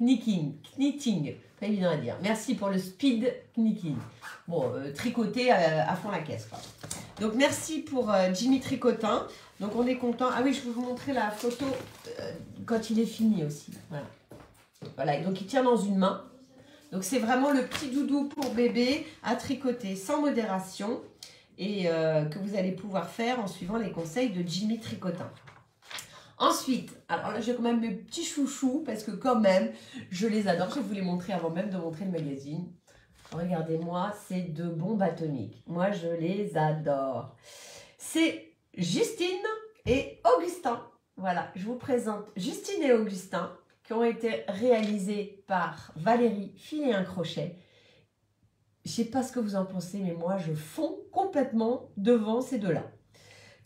knitting, knitting. Pas évident à dire. Merci pour le speed knicking. Bon, euh, tricoter à, fond la caisse. Donc, merci pour euh, Jimmy Tricotin. Donc, on est content. Ah oui, je vais vous montrer la photo euh, quand il est fini aussi. Voilà. Voilà, donc il tient dans une main. Donc, c'est vraiment le petit doudou pour bébé à tricoter sans modération et que vous allez pouvoir faire en suivant les conseils de Jimmy Tricotin. Ensuite, alors là j'ai quand même mes petits chouchous parce que quand même je les adore. Je vais vous les montrer avant même de montrer le magazine. Regardez-moi, c'est de bombes atomiques. Moi je les adore. C'est Justine et Augustin. Voilà, je vous présente Justine et Augustin qui ont été réalisés par Valérie Filet un crochet. Je sais pas ce que vous en pensez, mais moi je fonds complètement devant ces deux-là.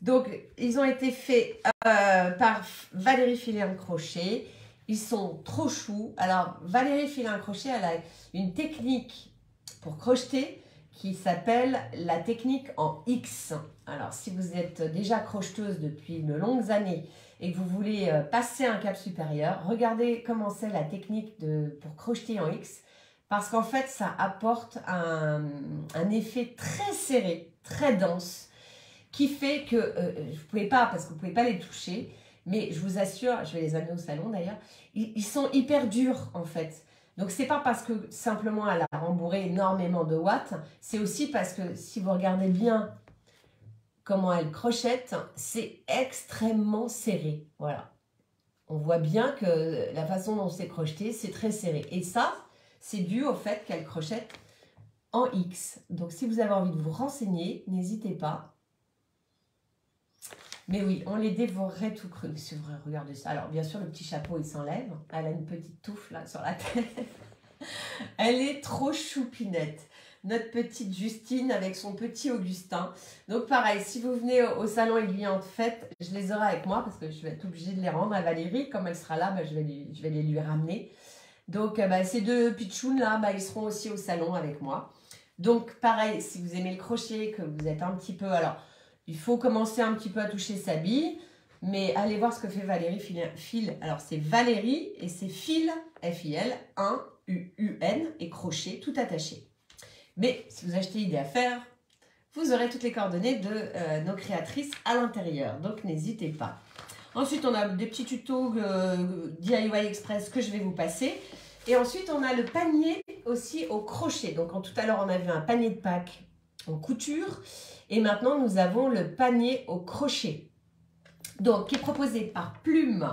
Donc, ils ont été faits euh, par Valérie Filien Crochet. Ils sont trop choux. Alors, Valérie Filin Crochet, elle a une technique pour crocheter qui s'appelle la technique en X. Alors, si vous êtes déjà crocheteuse depuis de longues années et que vous voulez euh, passer un cap supérieur, regardez comment c'est la technique de, pour crocheter en X. Parce qu'en fait, ça apporte un, effet très serré, très dense, qui fait que, euh, euh, vous pouvez pas, parce que vous ne pouvez pas les toucher, mais je vous assure, je vais les amener au salon d'ailleurs, ils, sont hyper durs en fait. Donc c'est pas parce que simplement elle a rembourré énormément de watts, c'est aussi parce que si vous regardez bien comment elle crochette, c'est extrêmement serré. Voilà. On voit bien que la façon dont c'est crocheté, c'est très serré. Et ça, c'est dû au fait qu'elle crochette en X. Donc si vous avez envie de vous renseigner, n'hésitez pas. Mais oui, on les dévorerait tout cru, c'est vrai, regardez ça. Alors bien sûr, le petit chapeau, il s'enlève. Elle a une petite touffe là sur la tête. *laughs* Elle est trop choupinette. Notre petite Justine avec son petit Augustin. Donc pareil, si vous venez au, salon Aiguillante Fête, je les aurai avec moi parce que je vais être obligée de les rendre à Valérie. Comme elle sera là, bah, je, vais je vais les lui ramener. Donc euh, bah, ces deux pitchouns là, bah, ils seront aussi au salon avec moi. Donc pareil, si vous aimez le crochet, que vous êtes un petit peu... Alors, il faut commencer un petit peu à toucher sa bille, mais allez voir ce que fait Valérie Fil. Alors, c'est Valérie et c'est Fil, F-I-L, 1, U-U-N et crochet tout attaché. Mais si vous achetez idée à faire, vous aurez toutes les coordonnées de euh, nos créatrices à l'intérieur. Donc, n'hésitez pas. Ensuite, on a des petits tutos euh, DIY Express que je vais vous passer. Et ensuite, on a le panier aussi au crochet. Donc, tout à l'heure, on a vu un panier de Pâques en couture. Et maintenant, nous avons le panier au crochet. Donc, qui est proposé par Plume,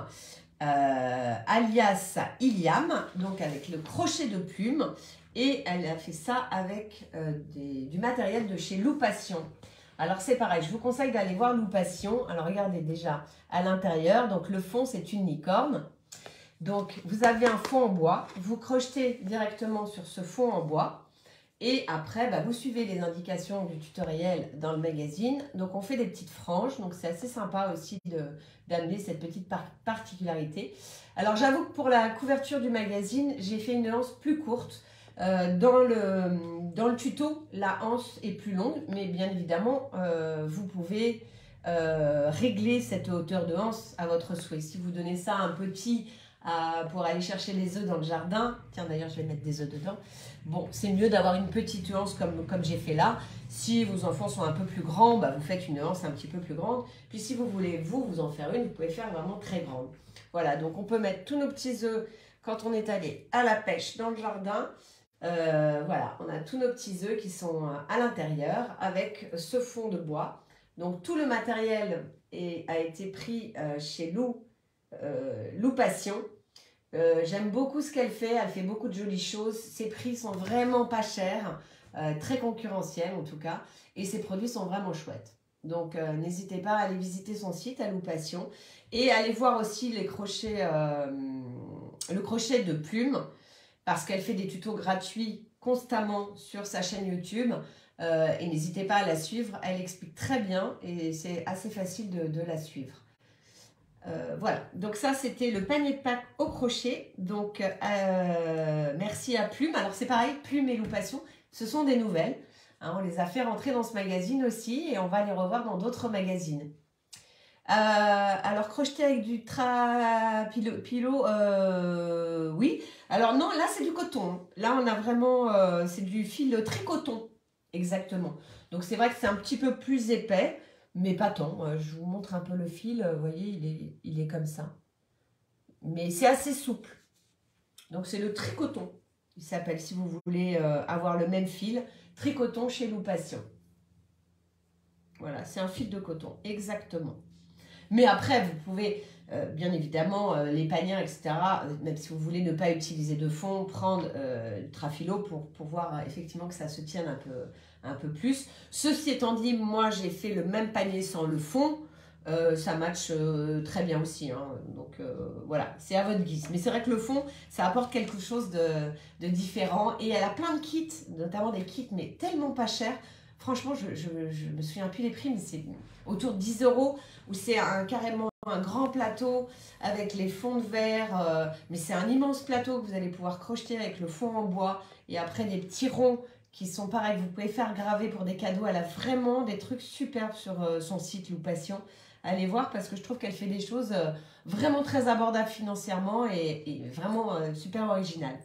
euh, alias Iliam, donc avec le crochet de plume. Et elle a fait ça avec euh, du matériel de chez Loupation. Alors c'est pareil, je vous conseille d'aller voir Loupation. Alors regardez déjà à l'intérieur, donc le fond c'est une licorne. Donc vous avez un fond en bois, vous crochetez directement sur ce fond en bois. Et après, bah, vous suivez les indications du tutoriel dans le magazine. Donc, on fait des petites franges. Donc, c'est assez sympa aussi d'amener cette petite particularité. Alors, j'avoue que pour la couverture du magazine, j'ai fait une hanse plus courte. Euh, dans, le, dans le tuto, la hanse est plus longue. Mais bien évidemment, euh, vous pouvez euh, régler cette hauteur de hanse à votre souhait. Si vous donnez ça un petit pour aller chercher les œufs dans le jardin, tiens d'ailleurs je vais mettre des œufs dedans, Bon, c'est mieux d'avoir une petite hanse comme, comme j'ai fait là. Si vos enfants sont un peu plus grands, bah, vous faites une hanse un petit peu plus grande. Puis si vous voulez, vous, vous en faire une, vous pouvez faire vraiment très grande. Voilà, donc on peut mettre tous nos petits œufs quand on est allé à la pêche dans le jardin. Euh, voilà, on a tous nos petits œufs qui sont euh, à l'intérieur avec ce fond de bois. Donc tout le matériel a été pris euh, chez Lou, Lou Passion. Euh, j'aime beaucoup ce qu'elle fait, elle fait beaucoup de jolies choses. Ses prix sont vraiment pas chers, euh, très concurrentiels en tout cas, et ses produits sont vraiment chouettes. Donc euh, n'hésitez pas à aller visiter son site à Loupation et aller voir aussi les crochets, le crochet de plumes parce qu'elle fait des tutos gratuits constamment sur sa chaîne YouTube. et n'hésitez pas à la suivre, elle explique très bien et c'est assez facile de la suivre. Euh, voilà, donc ça c'était le panier de pâtes au crochet. Donc euh, merci à Plume. Alors c'est pareil, Plume et Loupation, ce sont des nouvelles. Hein, on les a fait rentrer dans ce magazine aussi et on va les revoir dans d'autres magazines. Euh, alors crocheter avec du trapilo, pilo, oui. Alors non, là c'est du coton. Là on a vraiment, c'est du fil tricoton, exactement. Donc c'est vrai que c'est un petit peu plus épais. Mais pas tant. Euh, je vous montre un peu le fil. Euh, vous voyez, il est, comme ça. Mais c'est assez souple. Donc c'est le tricoton. Il s'appelle, si vous voulez euh, avoir le même fil, tricoton chez Loupation. Voilà, c'est un fil de coton, exactement. Mais après, vous pouvez, bien évidemment, les panières, etc., même si vous voulez ne pas utiliser de fond, prendre le trafilo pour, pour voir effectivement que ça se tienne un peu, un peu plus. Ceci étant dit, moi j'ai fait le même panier sans le fond. Euh, ça match euh, très bien aussi. Hein. Donc euh, voilà, c'est à votre guise. Mais c'est vrai que le fond, ça apporte quelque chose de, différent. Et elle a plein de kits, notamment des kits, mais tellement pas chers. Franchement, je, je, me souviens plus les prix, mais c'est autour de 10 euros, où c'est un, carrément un grand plateau avec les fonds de verre, mais c'est un immense plateau que vous allez pouvoir crocheter avec le fond en bois et après des petits ronds qui sont pareils, vous pouvez faire graver pour des cadeaux. Elle a vraiment des trucs superbes sur euh, son site Loupation. Allez voir parce que je trouve qu'elle fait des choses euh, vraiment très abordables financièrement et, vraiment super originales.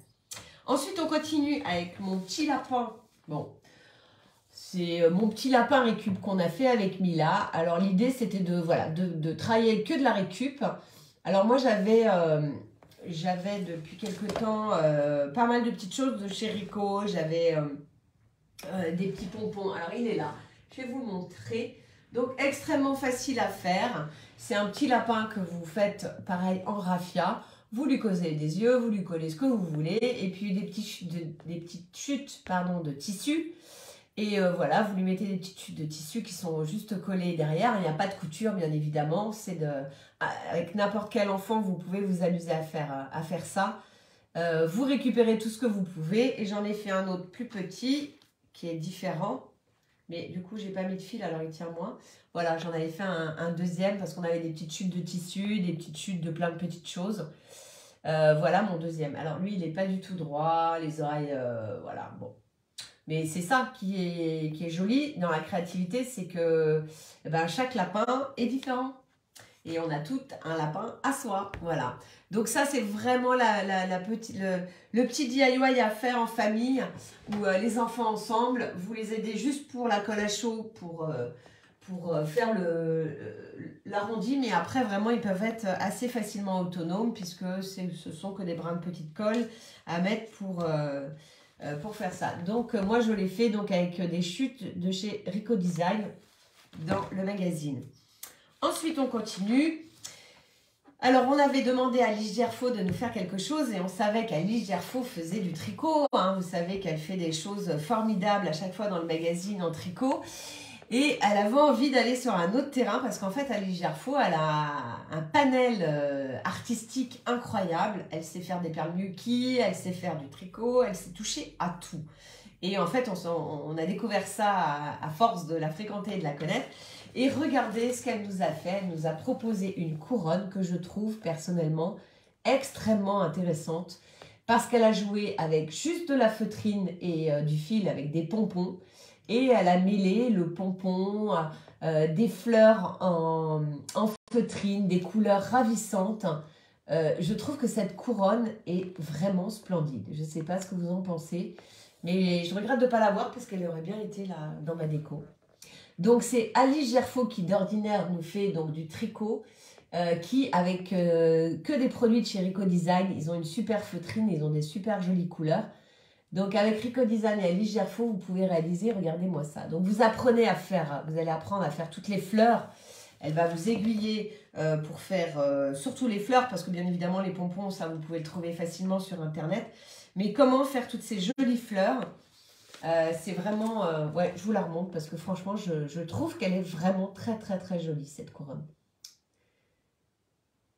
Ensuite, on continue avec mon petit lapin. Bon, c'est euh, mon petit lapin récup qu'on a fait avec Mila. Alors l'idée c'était de, voilà, de, travailler que de la récup. Alors moi j'avais euh, j'avais depuis quelque temps euh, pas mal de petites choses de chez Rico. J'avais des petits pompons. Alors il est là. Je vais vous montrer. Donc extrêmement facile à faire. C'est un petit lapin que vous faites pareil en raffia. Vous lui causez des yeux, vous lui collez ce que vous voulez. Et puis des, petits, petites chutes pardon, de tissu. Et euh, voilà, vous lui mettez des petites chutes de tissu qui sont juste collées derrière. Il n'y a pas de couture, bien évidemment. C'est de, avec n'importe quel enfant, vous pouvez vous amuser à faire, à faire ça. Euh, vous récupérez tout ce que vous pouvez. Et j'en ai fait un autre plus petit qui est différent. Mais du coup, j'ai pas mis de fil, alors il tient moins. Voilà, j'en avais fait un, deuxième parce qu'on avait des petites chutes de tissu, des petites chutes de plein de petites choses. Euh, voilà mon deuxième. Alors lui, il n'est pas du tout droit, les oreilles, voilà, bon. Mais c'est ça qui est, qui est joli dans la créativité, c'est que eh ben, chaque lapin est différent. Et on a tout un lapin à soi. Voilà. Donc ça, c'est vraiment la, la, le, petit DIY à faire en famille, où euh, les enfants ensemble, vous les aidez juste pour la colle à chaud, pour, euh, pour euh, faire l'arrondi. Mais après, vraiment, ils peuvent être assez facilement autonomes, puisque ce sont que des brins de petite colle à mettre pour euh, pour faire ça. Donc, moi, je l'ai fait donc avec des chutes de chez Rico Design dans le magazine. Ensuite, on continue. Alors, on avait demandé à Lise Gerfaux de nous faire quelque chose et on savait qu'Alice Gerfaux faisait du tricot. Hein. Vous savez qu'elle fait des choses formidables à chaque fois dans le magazine en tricot. Et elle avait envie d'aller sur un autre terrain parce qu'en fait, Alice Gerfaux, elle a un panel euh, artistique incroyable. Elle sait faire des perles elle sait faire du tricot, elle sait toucher à tout. Et en fait, on, a découvert ça à, force de la fréquenter et de la connaître. Et regardez ce qu'elle nous a fait. Elle nous a proposé une couronne que je trouve personnellement extrêmement intéressante parce qu'elle a joué avec juste de la feutrine et euh, du fil avec des pompons et elle a mêlé le pompon, euh, des fleurs en, feutrine, des couleurs ravissantes. Euh, je trouve que cette couronne est vraiment splendide. Je ne sais pas ce que vous en pensez, mais je regrette de ne pas l'avoir parce qu'elle aurait bien été là dans ma déco. Donc c'est Alice Gerfaux qui d'ordinaire nous fait donc du tricot, euh, qui avec que des produits de chez Rico Design, ils ont une super feutrine, ils ont des super jolies couleurs. Donc avec Rico Design et Alice Gerfaux, vous pouvez réaliser, regardez-moi ça. Donc vous apprenez à faire, vous allez apprendre à faire toutes les fleurs. Elle va vous aiguiller euh, pour faire euh, surtout les fleurs, parce que bien évidemment les pompons, ça vous pouvez le trouver facilement sur internet. Mais comment faire toutes ces jolies fleurs? Euh, C'est vraiment, ouais, je vous la remonte parce que franchement, je trouve qu'elle est vraiment très très très jolie cette couronne.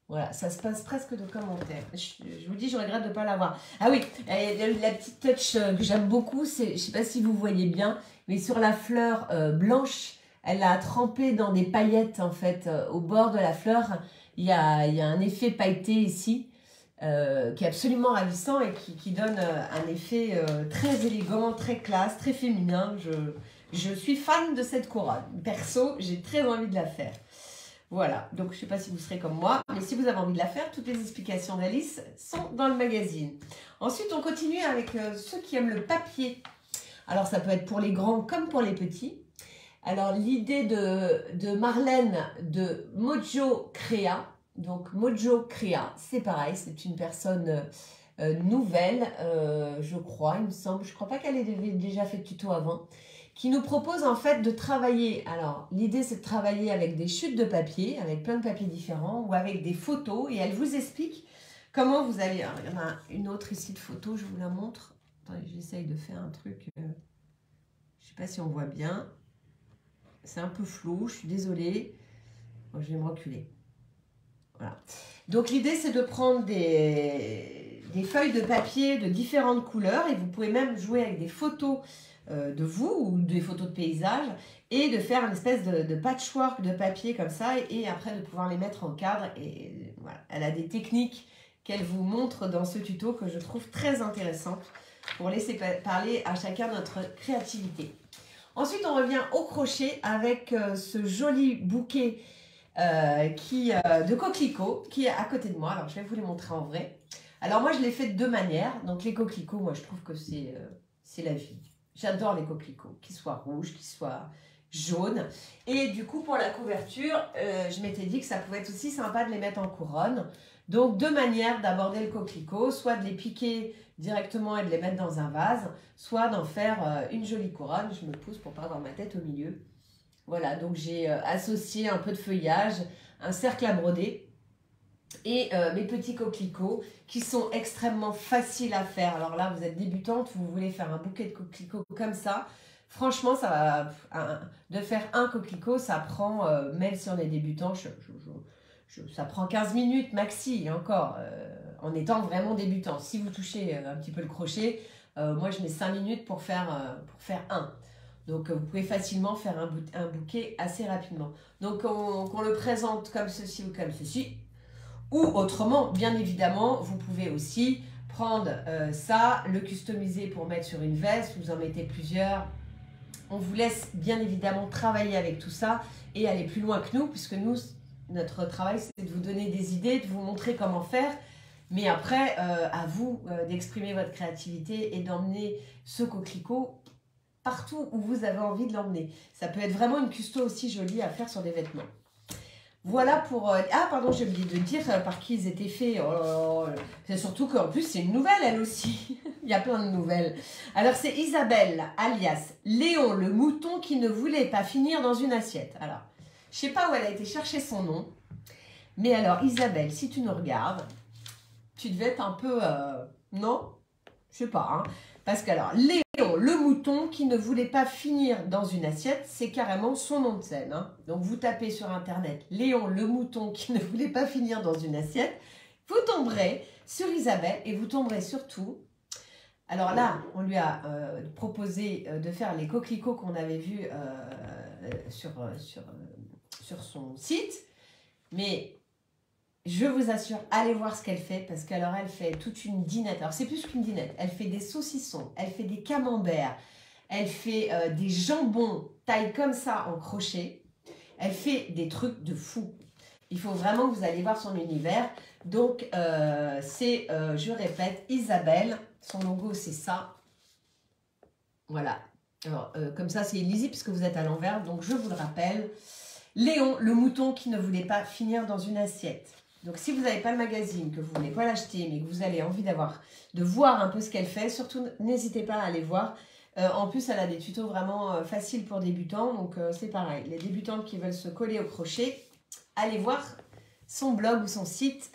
Voilà, ça se passe presque de commentaires. Je, vous dis, je regrette de ne pas l'avoir. Ah oui, la petite touch euh, que j'aime beaucoup, c'est, je ne sais pas si vous voyez bien, mais sur la fleur euh, blanche, elle a trempé dans des paillettes, en fait, euh, au bord de la fleur. Il y a, il y a un effet pailleté ici, qui est absolument ravissant et qui, qui donne un effet très élégant, très classe, très féminin. Je, suis fan de cette couronne. Perso, j'ai très envie de la faire. Voilà, donc je ne sais pas si vous serez comme moi, mais si vous avez envie de la faire, toutes les explications d'Alice sont dans le magazine. Ensuite, on continue avec euh, ceux qui aiment le papier. Alors, ça peut être pour les grands comme pour les petits. Alors, l'idée de, Marlène de Mojo Créa, donc Mojo Créa, c'est pareil, c'est une personne euh, nouvelle, euh, je crois, il me semble. Je ne crois pas qu'elle ait déjà fait de tuto avant qui nous propose en fait de travailler. Alors, l'idée c'est de travailler avec des chutes de papier, avec plein de papiers différents, ou avec des photos, et elle vous explique comment vous allez... il y en a une autre ici de photo, je vous la montre. Attendez, j'essaye de faire un truc... Euh, je ne sais pas si on voit bien. C'est un peu flou, je suis désolée. je vais me reculer. Donc l'idée c'est de prendre des, feuilles de papier de différentes couleurs, et vous pouvez même jouer avec des photos de vous ou des photos de paysages et de faire une espèce de, patchwork de papier comme ça et, après de pouvoir les mettre en cadre. Et voilà, elle a des techniques qu'elle vous montre dans ce tuto que je trouve très intéressantes pour laisser parler à chacun notre créativité. Ensuite, on revient au crochet avec euh, ce joli bouquet euh, qui, euh, de coquelicots qui est à côté de moi. Alors, je vais vous les montrer en vrai. Alors, moi, je l'ai fait de deux manières. Donc, les coquelicots, moi, je trouve que c'est la vie. J'adore les coquelicots, qu'ils soient rouges, qu'ils soient jaunes. Et du coup, pour la couverture, je m'étais dit que ça pouvait être aussi sympa de les mettre en couronne. Donc, deux manières d'aborder le coquelicot, soit de les piquer directement et de les mettre dans un vase, soit d'en faire euh, une jolie couronne. Je me pousse pour pas avoir ma tête au milieu. Voilà, donc j'ai euh, associé un peu de feuillage, un cercle à broder et euh, mes petits coquelicots qui sont extrêmement faciles à faire. Alors là, vous êtes débutante, vous voulez faire un bouquet de coquelicots comme ça. Franchement, ça va, de faire un coquelicot, ça prend, même si on est débutant, ça prend 15 minutes maxi, encore, euh, en étant vraiment débutant. Si vous touchez euh, un petit peu le crochet, euh, moi je mets 5 minutes pour faire un. Donc vous pouvez facilement faire un, bouquet assez rapidement. Donc qu'on le présente comme ceci ou comme ceci. Ou autrement, bien évidemment, vous pouvez aussi prendre ça, le customiser pour mettre sur une veste, vous en mettez plusieurs. On vous laisse bien évidemment travailler avec tout ça et aller plus loin que nous, puisque nous, notre travail, c'est de vous donner des idées, de vous montrer comment faire. Mais après, euh, à vous euh, d'exprimer votre créativité et d'emmener ce coquelicot partout où vous avez envie de l'emmener. Ça peut être vraiment une custo aussi jolie à faire sur des vêtements. Voilà pour... Euh, ah, pardon, j'ai oublié de dire par qui ils étaient faits. Oh c'est surtout qu'en plus, c'est une nouvelle, elle aussi. *laughs* Il y a plein de nouvelles. Alors, c'est Isabelle, alias Léon, le mouton qui ne voulait pas finir dans une assiette. Alors, je sais pas où elle a été chercher son nom. Mais alors, Isabelle, si tu nous regardes, tu devais être un peu... Euh, non? Je sais pas. Hein Parce que alors, Léon, qui ne voulait pas finir dans une assiette, c'est carrément son nom de scène. Hein Donc, vous tapez sur Internet Léon, le mouton qui ne voulait pas finir dans une assiette. Vous tomberez sur Isabelle et vous tomberez surtout alors là, on lui a euh, proposé euh, de faire les coquelicots qu'on avait vus sur, sur sur son site. Mais je vous assure, allez voir ce qu'elle fait parce qu'alors elle fait toute une dinette. Alors c'est plus qu'une dinette, elle fait des saucissons, elle fait des camemberts, elle fait euh, des jambons taille comme ça en crochet. Elle fait des trucs de fou. Il faut vraiment que vous allez voir son univers. Donc euh, c'est, euh, je répète, Isabelle. Son logo c'est ça. Voilà. Comme ça c'est lisible puisque vous êtes à l'envers. Donc je vous le rappelle. Léon, le mouton qui ne voulait pas finir dans une assiette. Donc si vous n'avez pas le magazine, que vous ne voulez pas l'acheter, mais que vous avez envie d'avoir, de voir un peu ce qu'elle fait, surtout n'hésitez pas à aller voir. Euh, en plus, elle a des tutos vraiment euh, faciles pour débutants, donc euh, c'est pareil. Les débutantes qui veulent se coller au crochet, allez voir son blog ou son site,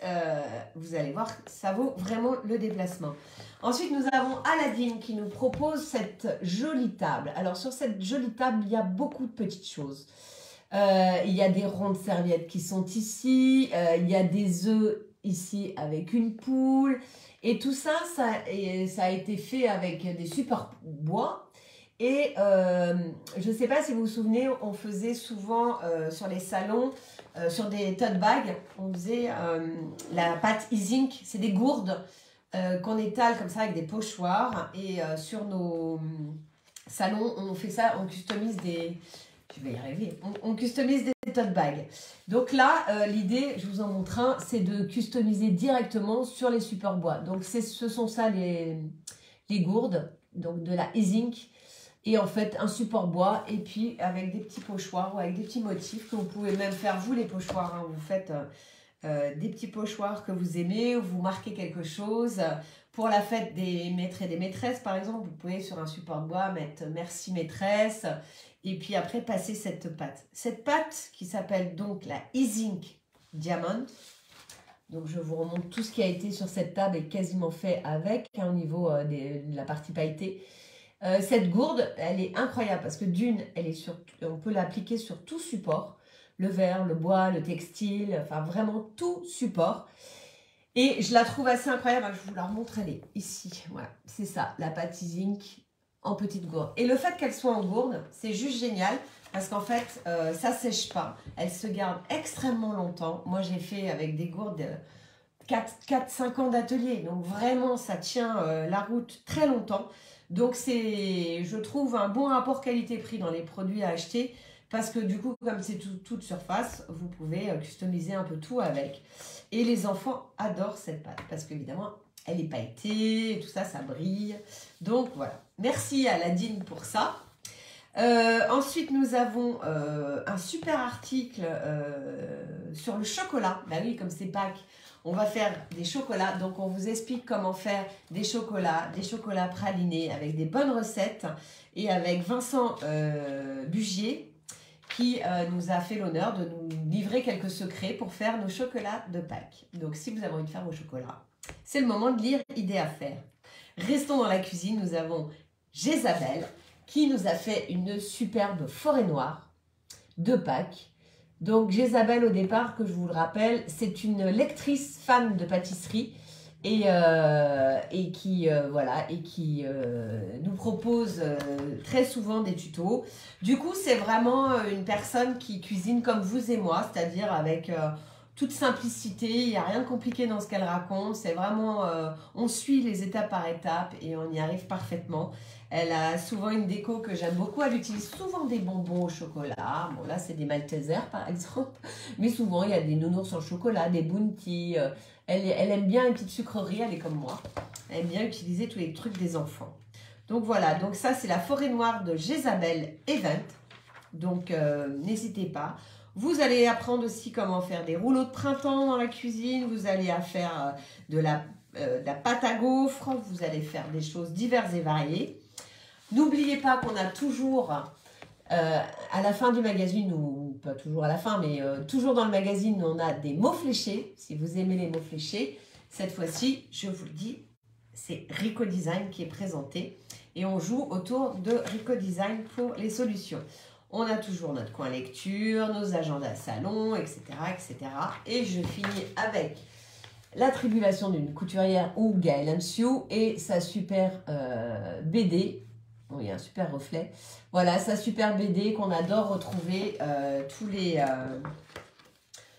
vous allez voir, ça vaut vraiment le déplacement. Ensuite, nous avons Aladine qui nous propose cette jolie table. Alors sur cette jolie table, il y a beaucoup de petites choses. Il y a des rondes serviettes qui sont ici. Il y a des œufs ici avec une poule. Et tout ça, ça, ça a été fait avec des super bois. Et euh, je ne sais pas si vous vous souvenez, on faisait souvent sur les salons, sur des tote bags, on faisait la pâte e-zinc. C'est des gourdes qu'on étale comme ça avec des pochoirs. Et sur nos salons, on fait ça, on customise des, je vais y arriver. On, customise des tote bags. Donc là, euh, l'idée, je vous en montre un, c'est de customiser directement sur les supports bois. Donc ce sont ça les, les gourdes, donc de la e-zinc. Et en fait, un support bois, et puis avec des petits pochoirs ou avec des petits motifs que vous pouvez même faire, vous les pochoirs. Hein. vous faites euh, euh, des petits pochoirs que vous aimez, ou vous marquez quelque chose. Pour la fête des maîtres et des maîtresses, par exemple, vous pouvez sur un support bois mettre merci maîtresse et puis après passer cette pâte. Cette pâte qui s'appelle donc la E-Zinc Diamond. Donc je vous remonte tout ce qui a été sur cette table et quasiment fait avec hein, au niveau euh, de la partie pailletée. Euh, cette gourde, elle est incroyable parce que d'une, elle est sur, on peut l'appliquer sur tout support, le verre, le bois, le textile, enfin vraiment tout support. Et je la trouve assez incroyable, je vous la remontre, elle est ici, voilà, c'est ça, la pâte zinc en petites gourdes. Et le fait qu'elles soient en gourde, c'est juste génial parce qu'en fait, euh, ça sèche pas. Elles se gardent extrêmement longtemps. Moi, j'ai fait avec des gourdes 4-5 ans d'atelier. Donc vraiment, ça tient euh, la route très longtemps. Donc c'est, je trouve, un bon rapport qualité-prix dans les produits à acheter. Parce que du coup, comme c'est tout, toute surface, vous pouvez euh, customiser un peu tout avec. Et les enfants adorent cette pâte. Parce qu'évidemment, elle est pailletée, tout ça, ça brille. Donc voilà. Merci à Ladine pour ça. Euh, ensuite, nous avons euh, un super article euh, sur le chocolat. Bah oui, comme c'est Pâques, on va faire des chocolats. Donc, on vous explique comment faire des chocolats, des chocolats pralinés avec des bonnes recettes et avec Vincent Bugier qui nous a fait l'honneur de nous livrer quelques secrets pour faire nos chocolats de Pâques. Donc, si vous avez envie de faire vos chocolats, c'est le moment de lire Idées à faire. Restons dans la cuisine, nous avons Jésabelle qui nous a fait une superbe forêt noire de Pâques. Donc Jésabelle au départ, que je vous le rappelle, c'est une lectrice fan de pâtisserie et, euh, qui, euh, voilà, et qui euh, nous propose très souvent des tutos. Du coup, c'est vraiment une personne qui cuisine comme vous et moi, c'est-à-dire avec toute simplicité, il n'y a rien de compliqué dans ce qu'elle raconte, c'est vraiment, on suit les étapes par étapes et on y arrive parfaitement. Elle a souvent une déco que j'aime beaucoup. Elle utilise souvent des bonbons au chocolat. Bon, là, c'est des Maltesers, par exemple. *laughs* Mais souvent, il y a des nounours en chocolat, des bounty. Euh, elle, elle aime bien les petites sucreries. Elle est comme moi. Elle aime bien utiliser tous les trucs des enfants. Donc voilà. Donc ça, c'est la forêt noire de Jésabelle Event. Donc, euh, n'hésitez pas. Vous allez apprendre aussi comment faire des rouleaux de printemps dans la cuisine. Vous allez faire euh, de la, de la pâte à gaufres. Vous allez faire des choses diverses et variées. N'oubliez pas qu'on a toujours, euh, à la fin du magazine, ou pas toujours à la fin, mais euh, toujours dans le magazine, on a des mots fléchés. Si vous aimez les mots fléchés, cette fois-ci, je vous le dis, c'est Rico Design qui est présenté. Et on joue autour de Rico Design pour les solutions. On a toujours notre coin lecture, nos agendas salon, etc. etc. Et je finis avec la tribulation d'une couturière ou Gaël Sioux et sa super euh, BD y a un super reflet. Voilà, sa super BD qu'on adore retrouver euh, tous, les, euh,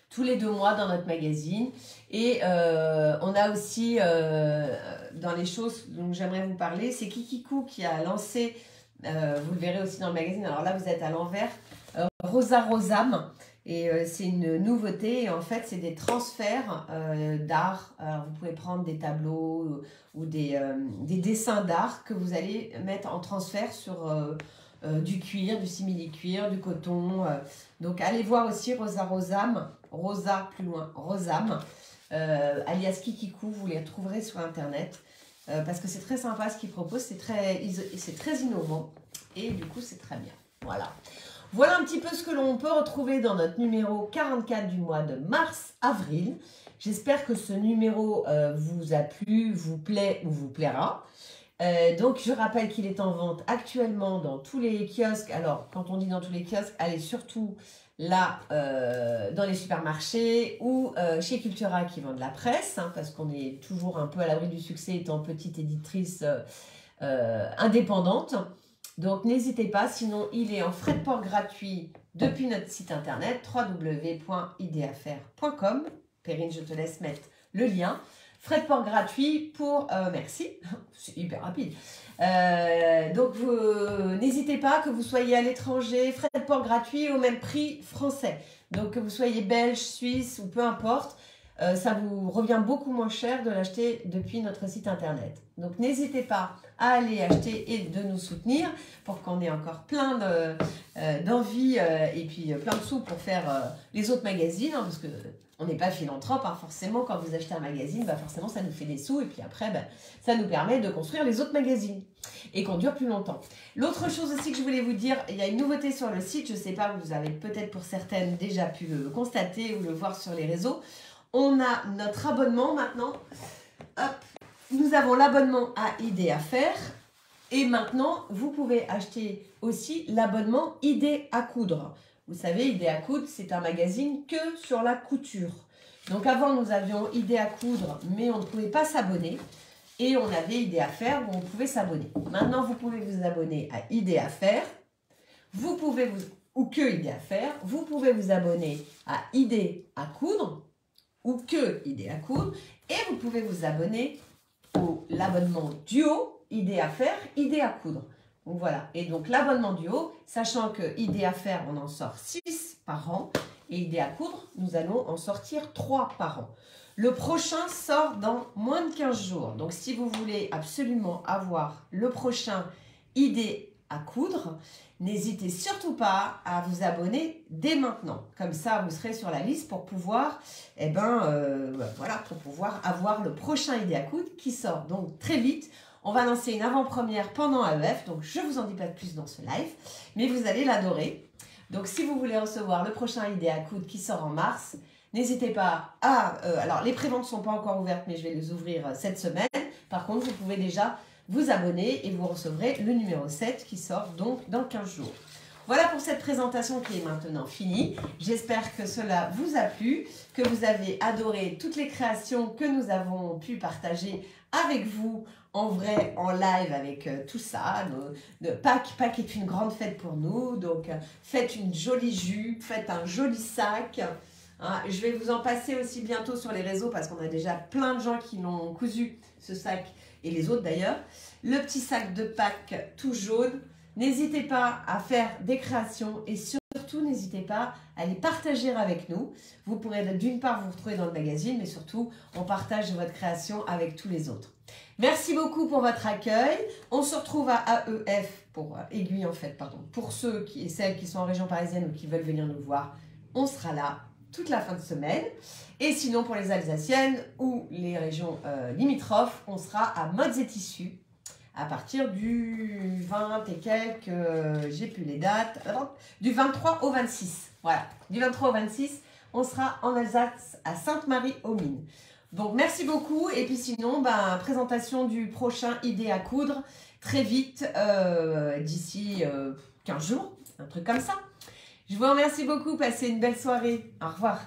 tous les deux mois dans notre magazine. Et on a aussi, dans les choses dont j'aimerais vous parler, c'est Kikiku qui a lancé, vous le verrez aussi dans le magazine, alors là vous êtes à l'envers, Rosa Rosam. Et euh, c'est une nouveauté. en fait, c'est des transferts euh, d'art. vous pouvez prendre des tableaux ou des, euh, des dessins d'art que vous allez mettre en transfert sur du cuir, du simili-cuir, du coton. Donc, allez voir aussi Rosa Rosam, Rosa plus loin, Rosam, alias Kikiku. Vous les trouverez sur Internet. Parce que c'est très sympa ce qu'ils proposent. C'est très, très innovant. Et du coup, c'est très bien. Voilà. Voilà un petit peu ce que l'on peut retrouver dans notre numéro 44 du mois de mars-avril. J'espère que ce numéro euh, vous a plu, vous plaît ou vous plaira. Euh, donc je rappelle qu'il est en vente actuellement dans tous les kiosques. Alors quand on dit dans tous les kiosques, allez surtout là euh, dans les supermarchés ou chez Cultura qui vend de la presse, hein, parce qu'on est toujours un peu à l'abri du succès étant petite éditrice indépendante. Donc n'hésitez pas, sinon il est en frais de port gratuit depuis notre site internet www.ideaffaire.com. Perrine, je te laisse mettre le lien. Frais de port gratuit pour... Euh, merci, *laughs* c'est hyper rapide. Euh, donc n'hésitez pas que vous soyez à l'étranger, frais de port gratuit au même prix français. Donc que vous soyez belge, suisse ou peu importe. Euh, ça vous revient beaucoup moins cher de l'acheter depuis notre site internet. Donc n'hésitez pas à aller acheter et de nous soutenir pour qu'on ait encore plein euh, d'envie et puis plein de sous pour faire les autres magazines, hein, parce que on n'est pas philanthrope, hein, forcément quand vous achetez un magazine, bah forcément ça nous fait des sous et puis après bah, ça nous permet de construire les autres magazines et qu'on dure plus longtemps. L'autre chose aussi que je voulais vous dire, il y a une nouveauté sur le site, je ne sais pas, vous avez peut-être pour certaines déjà pu le constater ou le voir sur les réseaux on a notre abonnement maintenant. Nous avons l'abonnement à Idées à faire. Et maintenant, vous pouvez acheter aussi l'abonnement Idées à coudre. Vous savez, Idées à coudre, c'est un magazine que sur la couture. Donc avant, nous avions Idées à coudre, mais on ne pouvait pas s'abonner. et on avait idée à faire où on pouvait s'abonner. Maintenant, vous pouvez vous abonner à idée à faire. Vous pouvez vous ou que idée à faire. Vous pouvez vous abonner à idée à coudre ou que idée à coudre et vous pouvez vous abonner au l'abonnement duo idée à faire, idée à coudre. Donc voilà. Et donc l'abonnement duo, sachant que idée à faire, on en sort 6 par an et idée à coudre, nous allons en sortir 3 par an. Le prochain sort dans moins de 15 jours. Donc si vous voulez absolument avoir le prochain idée à coudre, n'hésitez surtout pas à vous abonner dès maintenant. Comme ça, vous serez sur la liste pour pouvoir, eh ben, euh, voilà, pour pouvoir avoir le prochain idée à coudre qui sort donc très vite. On va lancer une avant-première pendant AEF, donc je ne vous en dis pas de plus dans ce live, mais vous allez l'adorer. Donc si vous voulez recevoir le prochain idée à coudre qui sort en mars, n'hésitez pas à... Euh, alors les préventes ne sont pas encore ouvertes, mais je vais les ouvrir euh, cette semaine. Par contre, vous pouvez déjà vous abonner et vous recevrez le numéro 7 qui sort donc dans 15 jours. Voilà pour cette présentation qui est maintenant finie. J'espère que cela vous a plu, que vous avez adoré toutes les créations que nous avons pu partager avec vous en vrai, en live avec euh, tout ça. De, Pâques, Pâques est une grande fête pour nous, donc euh, faites une jolie jupe, faites un joli sac. Hein. je vais vous en passer aussi bientôt sur les réseaux parce qu'on a déjà plein de gens qui l'ont cousu, ce sac, et les autres d'ailleurs. Le petit sac de Pâques tout jaune. N'hésitez pas à faire des créations et surtout n'hésitez pas à les partager avec nous. Vous pourrez d'une part vous retrouver dans le magazine, mais surtout on partage votre création avec tous les autres. Merci beaucoup pour votre accueil. On se retrouve à AEF pour euh, aiguille en fait, pardon. Pour ceux qui, et celles qui sont en région parisienne ou qui veulent venir nous voir, on sera là toute la fin de semaine. Et sinon pour les Alsaciennes ou les régions euh, limitrophes, on sera à Modes et Tissus à partir du 20 et quelques, euh, j'ai plus les dates, du 23 au 26. Voilà, du 23 au 26, on sera en Alsace à Sainte-Marie-aux-Mines. Donc merci beaucoup et puis sinon, ben, présentation du prochain idée à coudre très vite, euh, d'ici 15 euh, jours, un truc comme ça. Je vous remercie beaucoup, passez une belle soirée, au revoir.